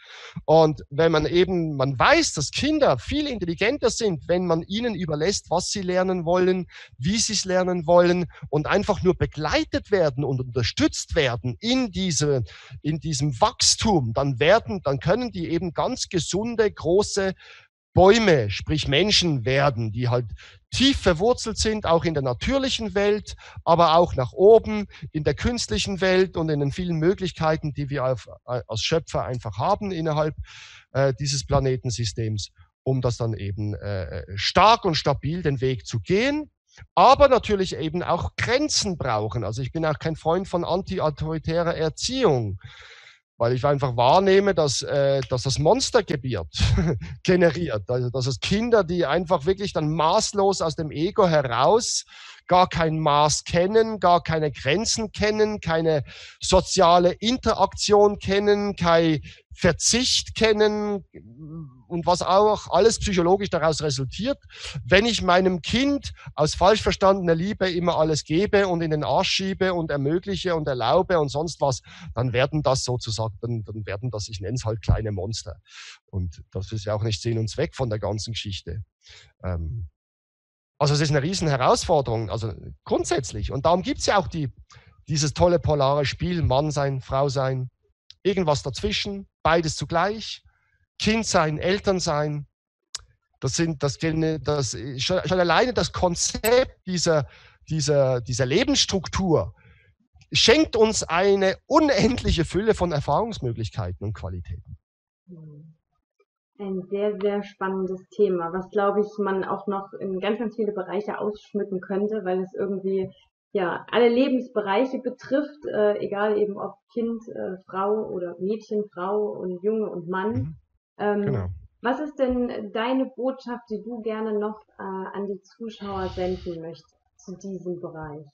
Und wenn man eben, man weiß, dass Kinder viel intelligenter sind, wenn man ihnen überlässt, was sie lernen wollen, wie sie es lernen wollen und einfach nur begleitet werden und unterstützt werden in diese, in diesem Wachstum, dann werden, dann können die eben ganz gesunde, große Bäume, sprich Menschen werden, die halt tief verwurzelt sind, auch in der natürlichen Welt, aber auch nach oben in der künstlichen Welt und in den vielen Möglichkeiten, die wir auf, äh, als Schöpfer einfach haben innerhalb äh, dieses Planetensystems, um das dann eben äh, stark und stabil den Weg zu gehen aber natürlich eben auch Grenzen brauchen. Also ich bin auch kein Freund von anti-autoritärer Erziehung weil ich einfach wahrnehme, dass, äh, dass das Monster gebiert, generiert. Also, dass es Kinder, die einfach wirklich dann maßlos aus dem Ego heraus gar kein Maß kennen, gar keine Grenzen kennen, keine soziale Interaktion kennen, kein Verzicht kennen und was auch alles psychologisch daraus resultiert. Wenn ich meinem Kind aus falsch verstandener Liebe immer alles gebe und in den Arsch schiebe und ermögliche und erlaube und sonst was, dann werden das sozusagen, dann, dann werden das, ich nenne es halt kleine Monster. Und das ist ja auch nicht Sinn und Zweck von der ganzen Geschichte. Ähm, also es ist eine riesen Herausforderung, also grundsätzlich. Und darum gibt es ja auch die, dieses tolle polare Spiel, Mann sein, Frau sein, irgendwas dazwischen, beides zugleich, Kind sein, Eltern sein. Das sind, das, das schon, schon alleine das Konzept dieser, dieser, dieser Lebensstruktur schenkt uns eine unendliche Fülle von Erfahrungsmöglichkeiten und Qualitäten. Ein sehr, sehr spannendes Thema, was, glaube ich, man auch noch in ganz, ganz viele Bereiche ausschmücken könnte, weil es irgendwie ja, alle Lebensbereiche betrifft, äh, egal eben ob Kind, äh, Frau oder Mädchen, Frau und Junge und Mann. Mhm. Ähm, genau. Was ist denn deine Botschaft, die du gerne noch äh, an die Zuschauer senden möchtest zu diesem Bereich?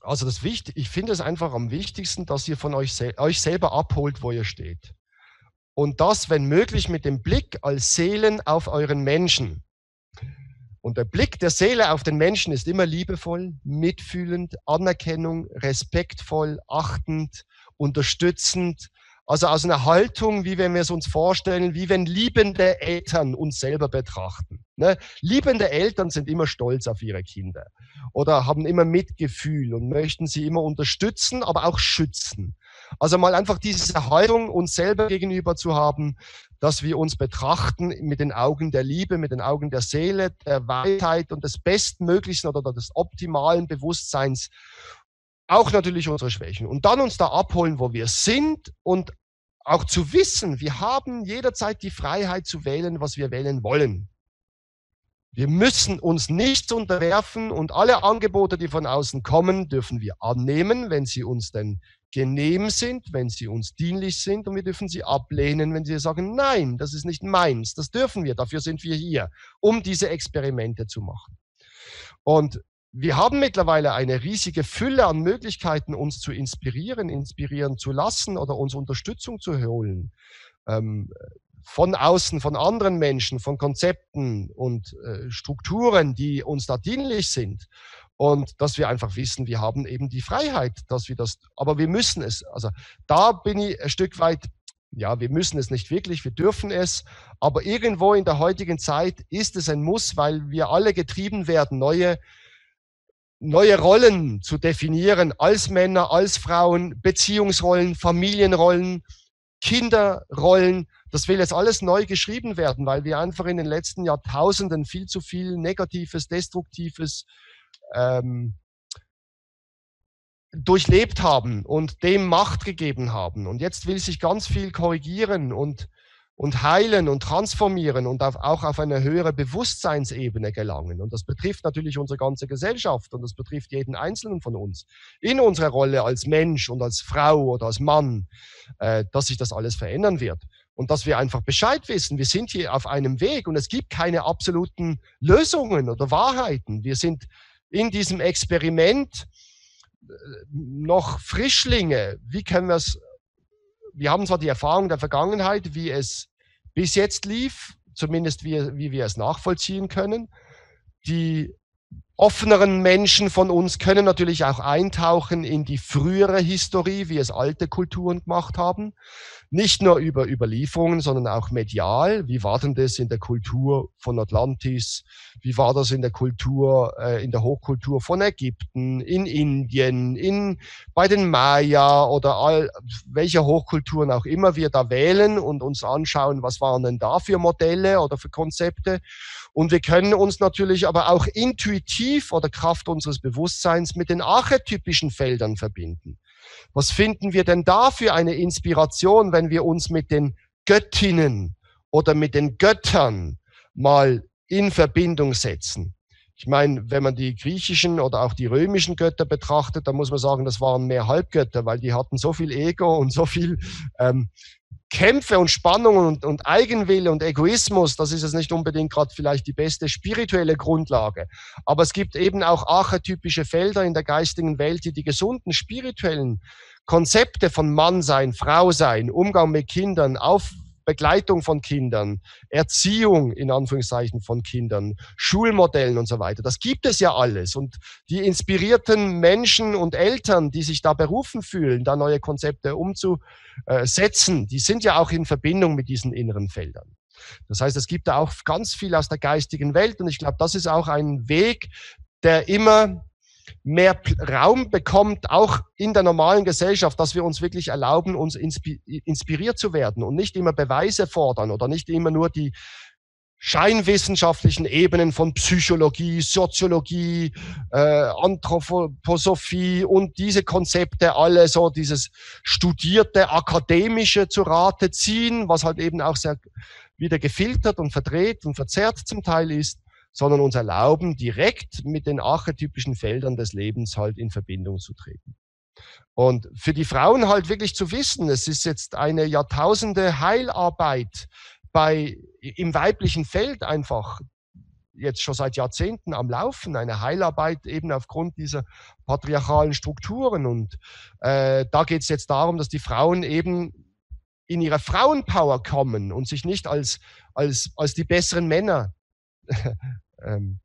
Also das Wichtig, ich finde es einfach am wichtigsten, dass ihr von euch, sel euch selber abholt, wo ihr steht. Und das, wenn möglich, mit dem Blick als Seelen auf euren Menschen. Und der Blick der Seele auf den Menschen ist immer liebevoll, mitfühlend, Anerkennung, respektvoll, achtend, unterstützend. Also aus einer Haltung, wie wenn wir es uns vorstellen, wie wenn liebende Eltern uns selber betrachten. Ne? Liebende Eltern sind immer stolz auf ihre Kinder oder haben immer Mitgefühl und möchten sie immer unterstützen, aber auch schützen. Also mal einfach diese Haltung uns selber gegenüber zu haben, dass wir uns betrachten mit den Augen der Liebe, mit den Augen der Seele, der Weisheit und des bestmöglichen oder des optimalen Bewusstseins. Auch natürlich unsere Schwächen. Und dann uns da abholen, wo wir sind und auch zu wissen, wir haben jederzeit die Freiheit zu wählen, was wir wählen wollen. Wir müssen uns nicht unterwerfen und alle Angebote, die von außen kommen, dürfen wir annehmen, wenn sie uns denn genehm sind, wenn sie uns dienlich sind und wir dürfen sie ablehnen, wenn sie sagen, nein, das ist nicht meins, das dürfen wir, dafür sind wir hier, um diese Experimente zu machen. Und wir haben mittlerweile eine riesige Fülle an Möglichkeiten, uns zu inspirieren, inspirieren zu lassen oder uns Unterstützung zu holen. Ähm, von außen, von anderen Menschen, von Konzepten und äh, Strukturen, die uns da dienlich sind. Und dass wir einfach wissen, wir haben eben die Freiheit, dass wir das, aber wir müssen es. Also da bin ich ein Stück weit, ja, wir müssen es nicht wirklich, wir dürfen es, aber irgendwo in der heutigen Zeit ist es ein Muss, weil wir alle getrieben werden, neue neue Rollen zu definieren als Männer, als Frauen, Beziehungsrollen, Familienrollen, Kinderrollen. Das will jetzt alles neu geschrieben werden, weil wir einfach in den letzten Jahrtausenden viel zu viel Negatives, Destruktives ähm, durchlebt haben und dem Macht gegeben haben. Und jetzt will sich ganz viel korrigieren und und heilen und transformieren und auch auf eine höhere Bewusstseinsebene gelangen. Und das betrifft natürlich unsere ganze Gesellschaft und das betrifft jeden Einzelnen von uns in unserer Rolle als Mensch und als Frau oder als Mann, äh, dass sich das alles verändern wird. Und dass wir einfach Bescheid wissen, wir sind hier auf einem Weg und es gibt keine absoluten Lösungen oder Wahrheiten. Wir sind in diesem Experiment äh, noch Frischlinge. Wie können wir es wir haben zwar die Erfahrung der Vergangenheit, wie es bis jetzt lief, zumindest wie, wie wir es nachvollziehen können. Die offeneren Menschen von uns können natürlich auch eintauchen in die frühere Historie, wie es alte Kulturen gemacht haben nicht nur über Überlieferungen, sondern auch medial. Wie war denn das in der Kultur von Atlantis? Wie war das in der Kultur, äh, in der Hochkultur von Ägypten, in Indien, in, bei den Maya oder all, welche Hochkulturen auch immer wir da wählen und uns anschauen, was waren denn da für Modelle oder für Konzepte. Und wir können uns natürlich aber auch intuitiv oder Kraft unseres Bewusstseins mit den archetypischen Feldern verbinden. Was finden wir denn da für eine Inspiration, wenn wir uns mit den Göttinnen oder mit den Göttern mal in Verbindung setzen? Ich meine, wenn man die griechischen oder auch die römischen Götter betrachtet, dann muss man sagen, das waren mehr Halbgötter, weil die hatten so viel Ego und so viel ähm, Kämpfe und Spannungen und, und Eigenwille und Egoismus, das ist jetzt nicht unbedingt gerade vielleicht die beste spirituelle Grundlage. Aber es gibt eben auch archetypische Felder in der geistigen Welt, die die gesunden spirituellen Konzepte von Mann sein, Frau sein, Umgang mit Kindern, auf, Begleitung von Kindern, Erziehung in Anführungszeichen von Kindern, Schulmodellen und so weiter. Das gibt es ja alles. Und die inspirierten Menschen und Eltern, die sich da berufen fühlen, da neue Konzepte umzusetzen, die sind ja auch in Verbindung mit diesen inneren Feldern. Das heißt, es gibt da auch ganz viel aus der geistigen Welt und ich glaube, das ist auch ein Weg, der immer mehr Raum bekommt, auch in der normalen Gesellschaft, dass wir uns wirklich erlauben, uns inspiriert zu werden und nicht immer Beweise fordern oder nicht immer nur die scheinwissenschaftlichen Ebenen von Psychologie, Soziologie, äh, Anthroposophie und diese Konzepte alle so dieses studierte akademische zu Rate ziehen, was halt eben auch sehr wieder gefiltert und verdreht und verzerrt zum Teil ist, sondern uns erlauben, direkt mit den archetypischen Feldern des Lebens halt in Verbindung zu treten. Und für die Frauen halt wirklich zu wissen, es ist jetzt eine Jahrtausende Heilarbeit bei, im weiblichen Feld einfach jetzt schon seit Jahrzehnten am Laufen, eine Heilarbeit eben aufgrund dieser patriarchalen Strukturen. Und äh, da geht es jetzt darum, dass die Frauen eben in ihre Frauenpower kommen und sich nicht als, als, als die besseren Männer ähm,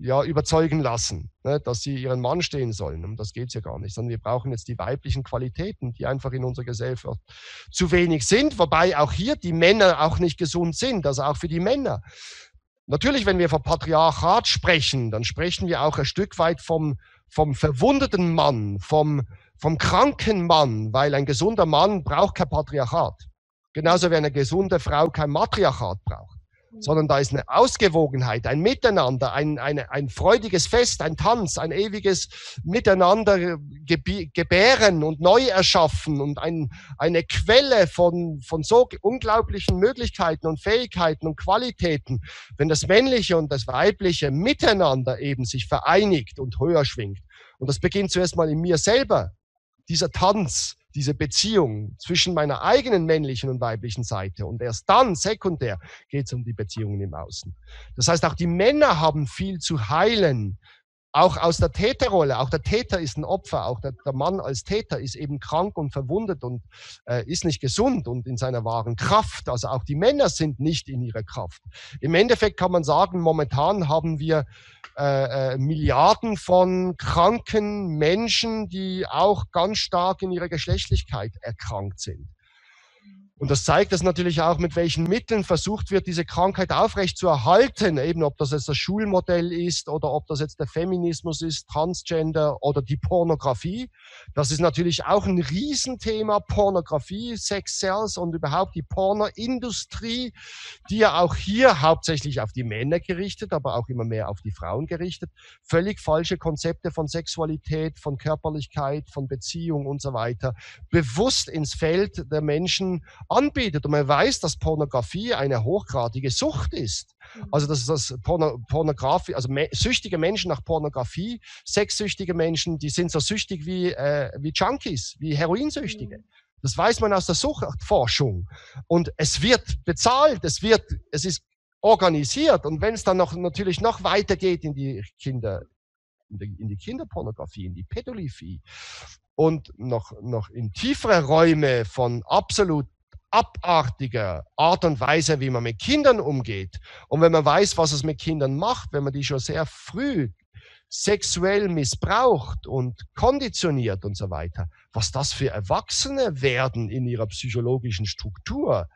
ja, überzeugen lassen, ne, dass sie ihren Mann stehen sollen. Um das geht's ja gar nicht, sondern wir brauchen jetzt die weiblichen Qualitäten, die einfach in unserer Gesellschaft zu wenig sind, wobei auch hier die Männer auch nicht gesund sind, also auch für die Männer. Natürlich, wenn wir vom Patriarchat sprechen, dann sprechen wir auch ein Stück weit vom, vom verwundeten Mann, vom, vom kranken Mann, weil ein gesunder Mann braucht kein Patriarchat. Genauso wie eine gesunde Frau kein Matriarchat braucht sondern da ist eine Ausgewogenheit, ein Miteinander, ein, eine, ein freudiges Fest, ein Tanz, ein ewiges Miteinander gebären und neu erschaffen und ein, eine Quelle von, von so unglaublichen Möglichkeiten und Fähigkeiten und Qualitäten, wenn das Männliche und das Weibliche miteinander eben sich vereinigt und höher schwingt. Und das beginnt zuerst mal in mir selber, dieser Tanz, diese Beziehung zwischen meiner eigenen männlichen und weiblichen Seite. Und erst dann, sekundär, geht es um die Beziehungen im Außen. Das heißt, auch die Männer haben viel zu heilen auch aus der Täterrolle, auch der Täter ist ein Opfer, auch der, der Mann als Täter ist eben krank und verwundet und äh, ist nicht gesund und in seiner wahren Kraft. Also auch die Männer sind nicht in ihrer Kraft. Im Endeffekt kann man sagen, momentan haben wir äh, äh, Milliarden von kranken Menschen, die auch ganz stark in ihrer Geschlechtlichkeit erkrankt sind. Und das zeigt es natürlich auch, mit welchen Mitteln versucht wird, diese Krankheit aufrecht zu erhalten. Eben ob das jetzt das Schulmodell ist oder ob das jetzt der Feminismus ist, Transgender oder die Pornografie. Das ist natürlich auch ein Riesenthema, Pornografie, Sex Sales und überhaupt die Pornoindustrie, die ja auch hier hauptsächlich auf die Männer gerichtet, aber auch immer mehr auf die Frauen gerichtet, völlig falsche Konzepte von Sexualität, von Körperlichkeit, von Beziehung und so weiter bewusst ins Feld der Menschen anbietet. Und man weiß, dass Pornografie eine hochgradige Sucht ist. Mhm. Also dass das Porno, Pornografie, also me süchtige Menschen nach Pornografie, sexsüchtige Menschen, die sind so süchtig wie, äh, wie Junkies, wie Heroinsüchtige. Mhm. Das weiß man aus der Suchtforschung. Und es wird bezahlt, es wird, es ist organisiert. Und wenn es dann noch natürlich noch weiter geht in die Kinder, in die, in die Kinderpornografie, in die Pädophilie und noch, noch in tiefere Räume von absolut abartiger Art und Weise, wie man mit Kindern umgeht. Und wenn man weiß, was es mit Kindern macht, wenn man die schon sehr früh sexuell missbraucht und konditioniert und so weiter, was das für Erwachsene werden in ihrer psychologischen Struktur,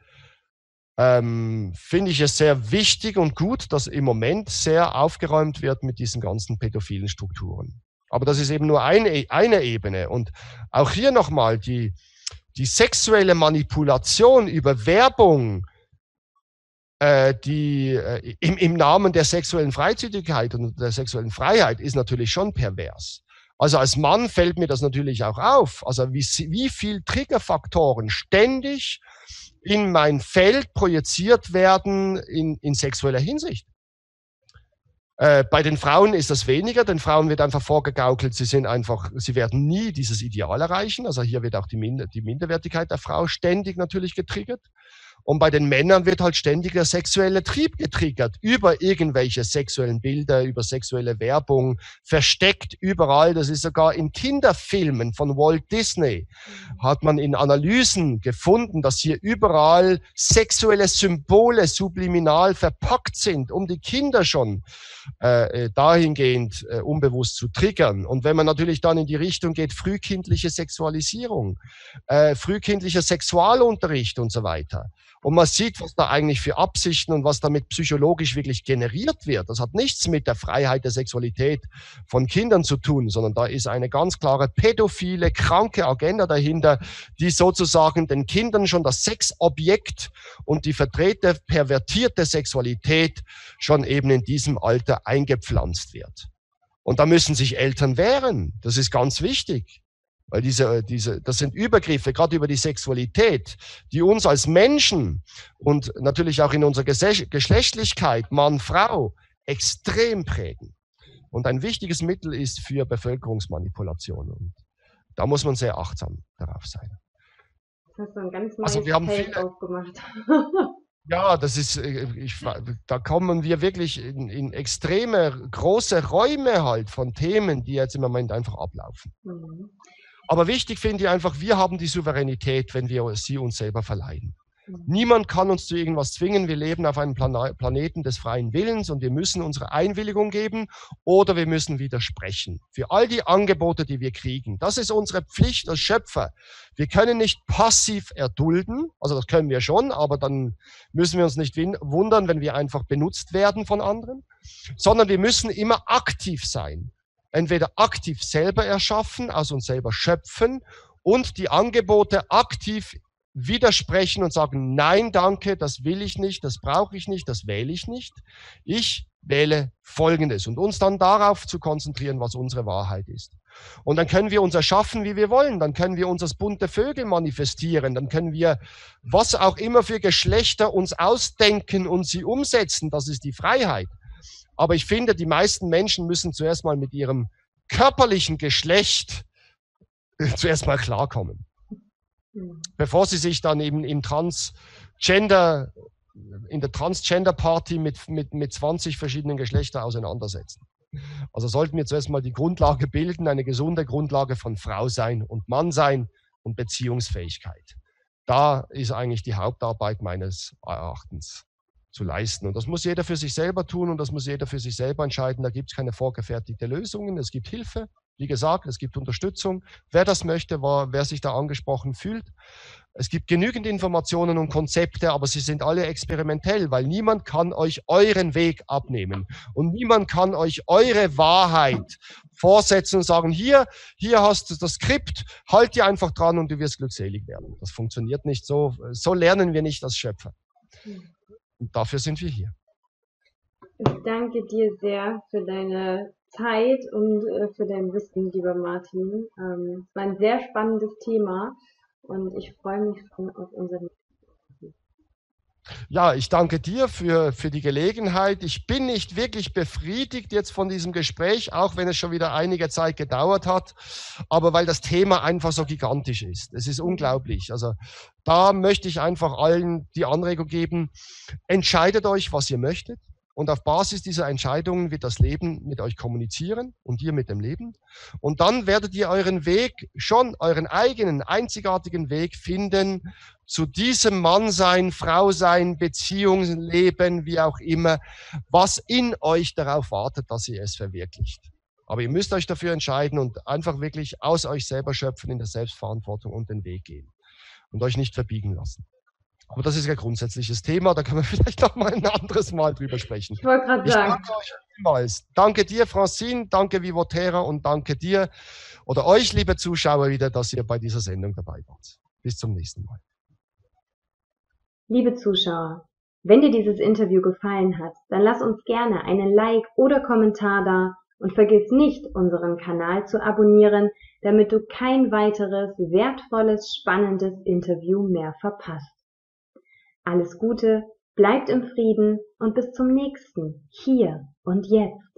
ähm, finde ich es sehr wichtig und gut, dass im Moment sehr aufgeräumt wird mit diesen ganzen pädophilen Strukturen. Aber das ist eben nur eine, eine Ebene. Und auch hier nochmal die, die sexuelle Manipulation über Werbung, äh, die äh, im, im Namen der sexuellen Freizügigkeit und der sexuellen Freiheit ist natürlich schon pervers. Also als Mann fällt mir das natürlich auch auf. Also wie, wie viel Triggerfaktoren ständig in mein Feld projiziert werden in, in sexueller Hinsicht. Äh, bei den Frauen ist das weniger, den Frauen wird einfach vorgegaukelt, sie sind einfach, sie werden nie dieses Ideal erreichen. Also hier wird auch die, Minder, die Minderwertigkeit der Frau ständig natürlich getriggert. Und bei den Männern wird halt ständig der sexuelle Trieb getriggert über irgendwelche sexuellen Bilder, über sexuelle Werbung, versteckt überall. Das ist sogar in Kinderfilmen von Walt Disney hat man in Analysen gefunden, dass hier überall sexuelle Symbole subliminal verpackt sind, um die Kinder schon äh, äh dahingehend äh, unbewusst zu triggern. Und wenn man natürlich dann in die Richtung geht, frühkindliche Sexualisierung, äh, frühkindlicher Sexualunterricht und so weiter, und man sieht, was da eigentlich für Absichten und was damit psychologisch wirklich generiert wird. Das hat nichts mit der Freiheit der Sexualität von Kindern zu tun, sondern da ist eine ganz klare pädophile, kranke Agenda dahinter, die sozusagen den Kindern schon das Sexobjekt und die vertrete pervertierte Sexualität schon eben in diesem Alter eingepflanzt wird. Und da müssen sich Eltern wehren. Das ist ganz wichtig. Weil diese, diese, das sind Übergriffe, gerade über die Sexualität, die uns als Menschen und natürlich auch in unserer Geschlechtlichkeit, Mann, Frau, extrem prägen. Und ein wichtiges Mittel ist für Bevölkerungsmanipulation. Und da muss man sehr achtsam darauf sein. Das hast du ein ganz neues also wir haben Feld viele, aufgemacht. Ja, das ist, äh, ich, da kommen wir wirklich in, in, extreme, große Räume halt von Themen, die jetzt im Moment einfach ablaufen. Mhm. Aber wichtig finde ich einfach, wir haben die Souveränität, wenn wir sie uns selber verleihen. Mhm. Niemand kann uns zu irgendwas zwingen. Wir leben auf einem Plan Planeten des freien Willens und wir müssen unsere Einwilligung geben oder wir müssen widersprechen. Für all die Angebote, die wir kriegen. Das ist unsere Pflicht als Schöpfer. Wir können nicht passiv erdulden. Also das können wir schon, aber dann müssen wir uns nicht wundern, wenn wir einfach benutzt werden von anderen, sondern wir müssen immer aktiv sein entweder aktiv selber erschaffen, aus uns selber schöpfen und die Angebote aktiv widersprechen und sagen, nein, danke, das will ich nicht, das brauche ich nicht, das wähle ich nicht. Ich wähle Folgendes und uns dann darauf zu konzentrieren, was unsere Wahrheit ist. Und dann können wir uns erschaffen, wie wir wollen. Dann können wir uns als bunte Vögel manifestieren. Dann können wir was auch immer für Geschlechter uns ausdenken und sie umsetzen. Das ist die Freiheit. Aber ich finde, die meisten Menschen müssen zuerst mal mit ihrem körperlichen Geschlecht äh, zuerst mal klarkommen. Mhm. Bevor sie sich dann eben im Transgender, in der Transgender Party mit, mit, mit 20 verschiedenen Geschlechtern auseinandersetzen. Also sollten wir zuerst mal die Grundlage bilden, eine gesunde Grundlage von Frau sein und Mann sein und Beziehungsfähigkeit. Da ist eigentlich die Hauptarbeit meines Erachtens zu leisten. Und das muss jeder für sich selber tun und das muss jeder für sich selber entscheiden. Da gibt es keine vorgefertigte Lösungen. Es gibt Hilfe, wie gesagt, es gibt Unterstützung. Wer das möchte, wer sich da angesprochen fühlt. Es gibt genügend Informationen und Konzepte, aber sie sind alle experimentell, weil niemand kann euch euren Weg abnehmen und niemand kann euch eure Wahrheit vorsetzen und sagen, hier, hier hast du das Skript, halt dir einfach dran und du wirst glückselig werden. Das funktioniert nicht so. So lernen wir nicht als Schöpfer. Und dafür sind wir hier. Ich danke dir sehr für deine Zeit und äh, für dein Wissen, lieber Martin. Ähm, es war ein sehr spannendes Thema und ich freue mich schon auf unseren ja, ich danke dir für, für die Gelegenheit. Ich bin nicht wirklich befriedigt jetzt von diesem Gespräch, auch wenn es schon wieder einige Zeit gedauert hat, aber weil das Thema einfach so gigantisch ist. Es ist unglaublich. Also da möchte ich einfach allen die Anregung geben, entscheidet euch, was ihr möchtet. Und auf Basis dieser Entscheidungen wird das Leben mit euch kommunizieren und ihr mit dem Leben. Und dann werdet ihr euren Weg, schon euren eigenen, einzigartigen Weg finden zu diesem Mann sein, Frau sein, Beziehungsleben, wie auch immer, was in euch darauf wartet, dass ihr es verwirklicht. Aber ihr müsst euch dafür entscheiden und einfach wirklich aus euch selber schöpfen in der Selbstverantwortung und den Weg gehen und euch nicht verbiegen lassen. Aber das ist ja grundsätzliches Thema, da können wir vielleicht noch mal ein anderes Mal drüber sprechen. Ich wollte gerade sagen. Danke euch vielmals. Danke dir, Francine, danke Vivotera und danke dir oder euch, liebe Zuschauer, wieder, dass ihr bei dieser Sendung dabei wart. Bis zum nächsten Mal. Liebe Zuschauer, wenn dir dieses Interview gefallen hat, dann lass uns gerne einen Like oder Kommentar da und vergiss nicht, unseren Kanal zu abonnieren, damit du kein weiteres wertvolles, spannendes Interview mehr verpasst. Alles Gute, bleibt im Frieden und bis zum nächsten Hier und Jetzt.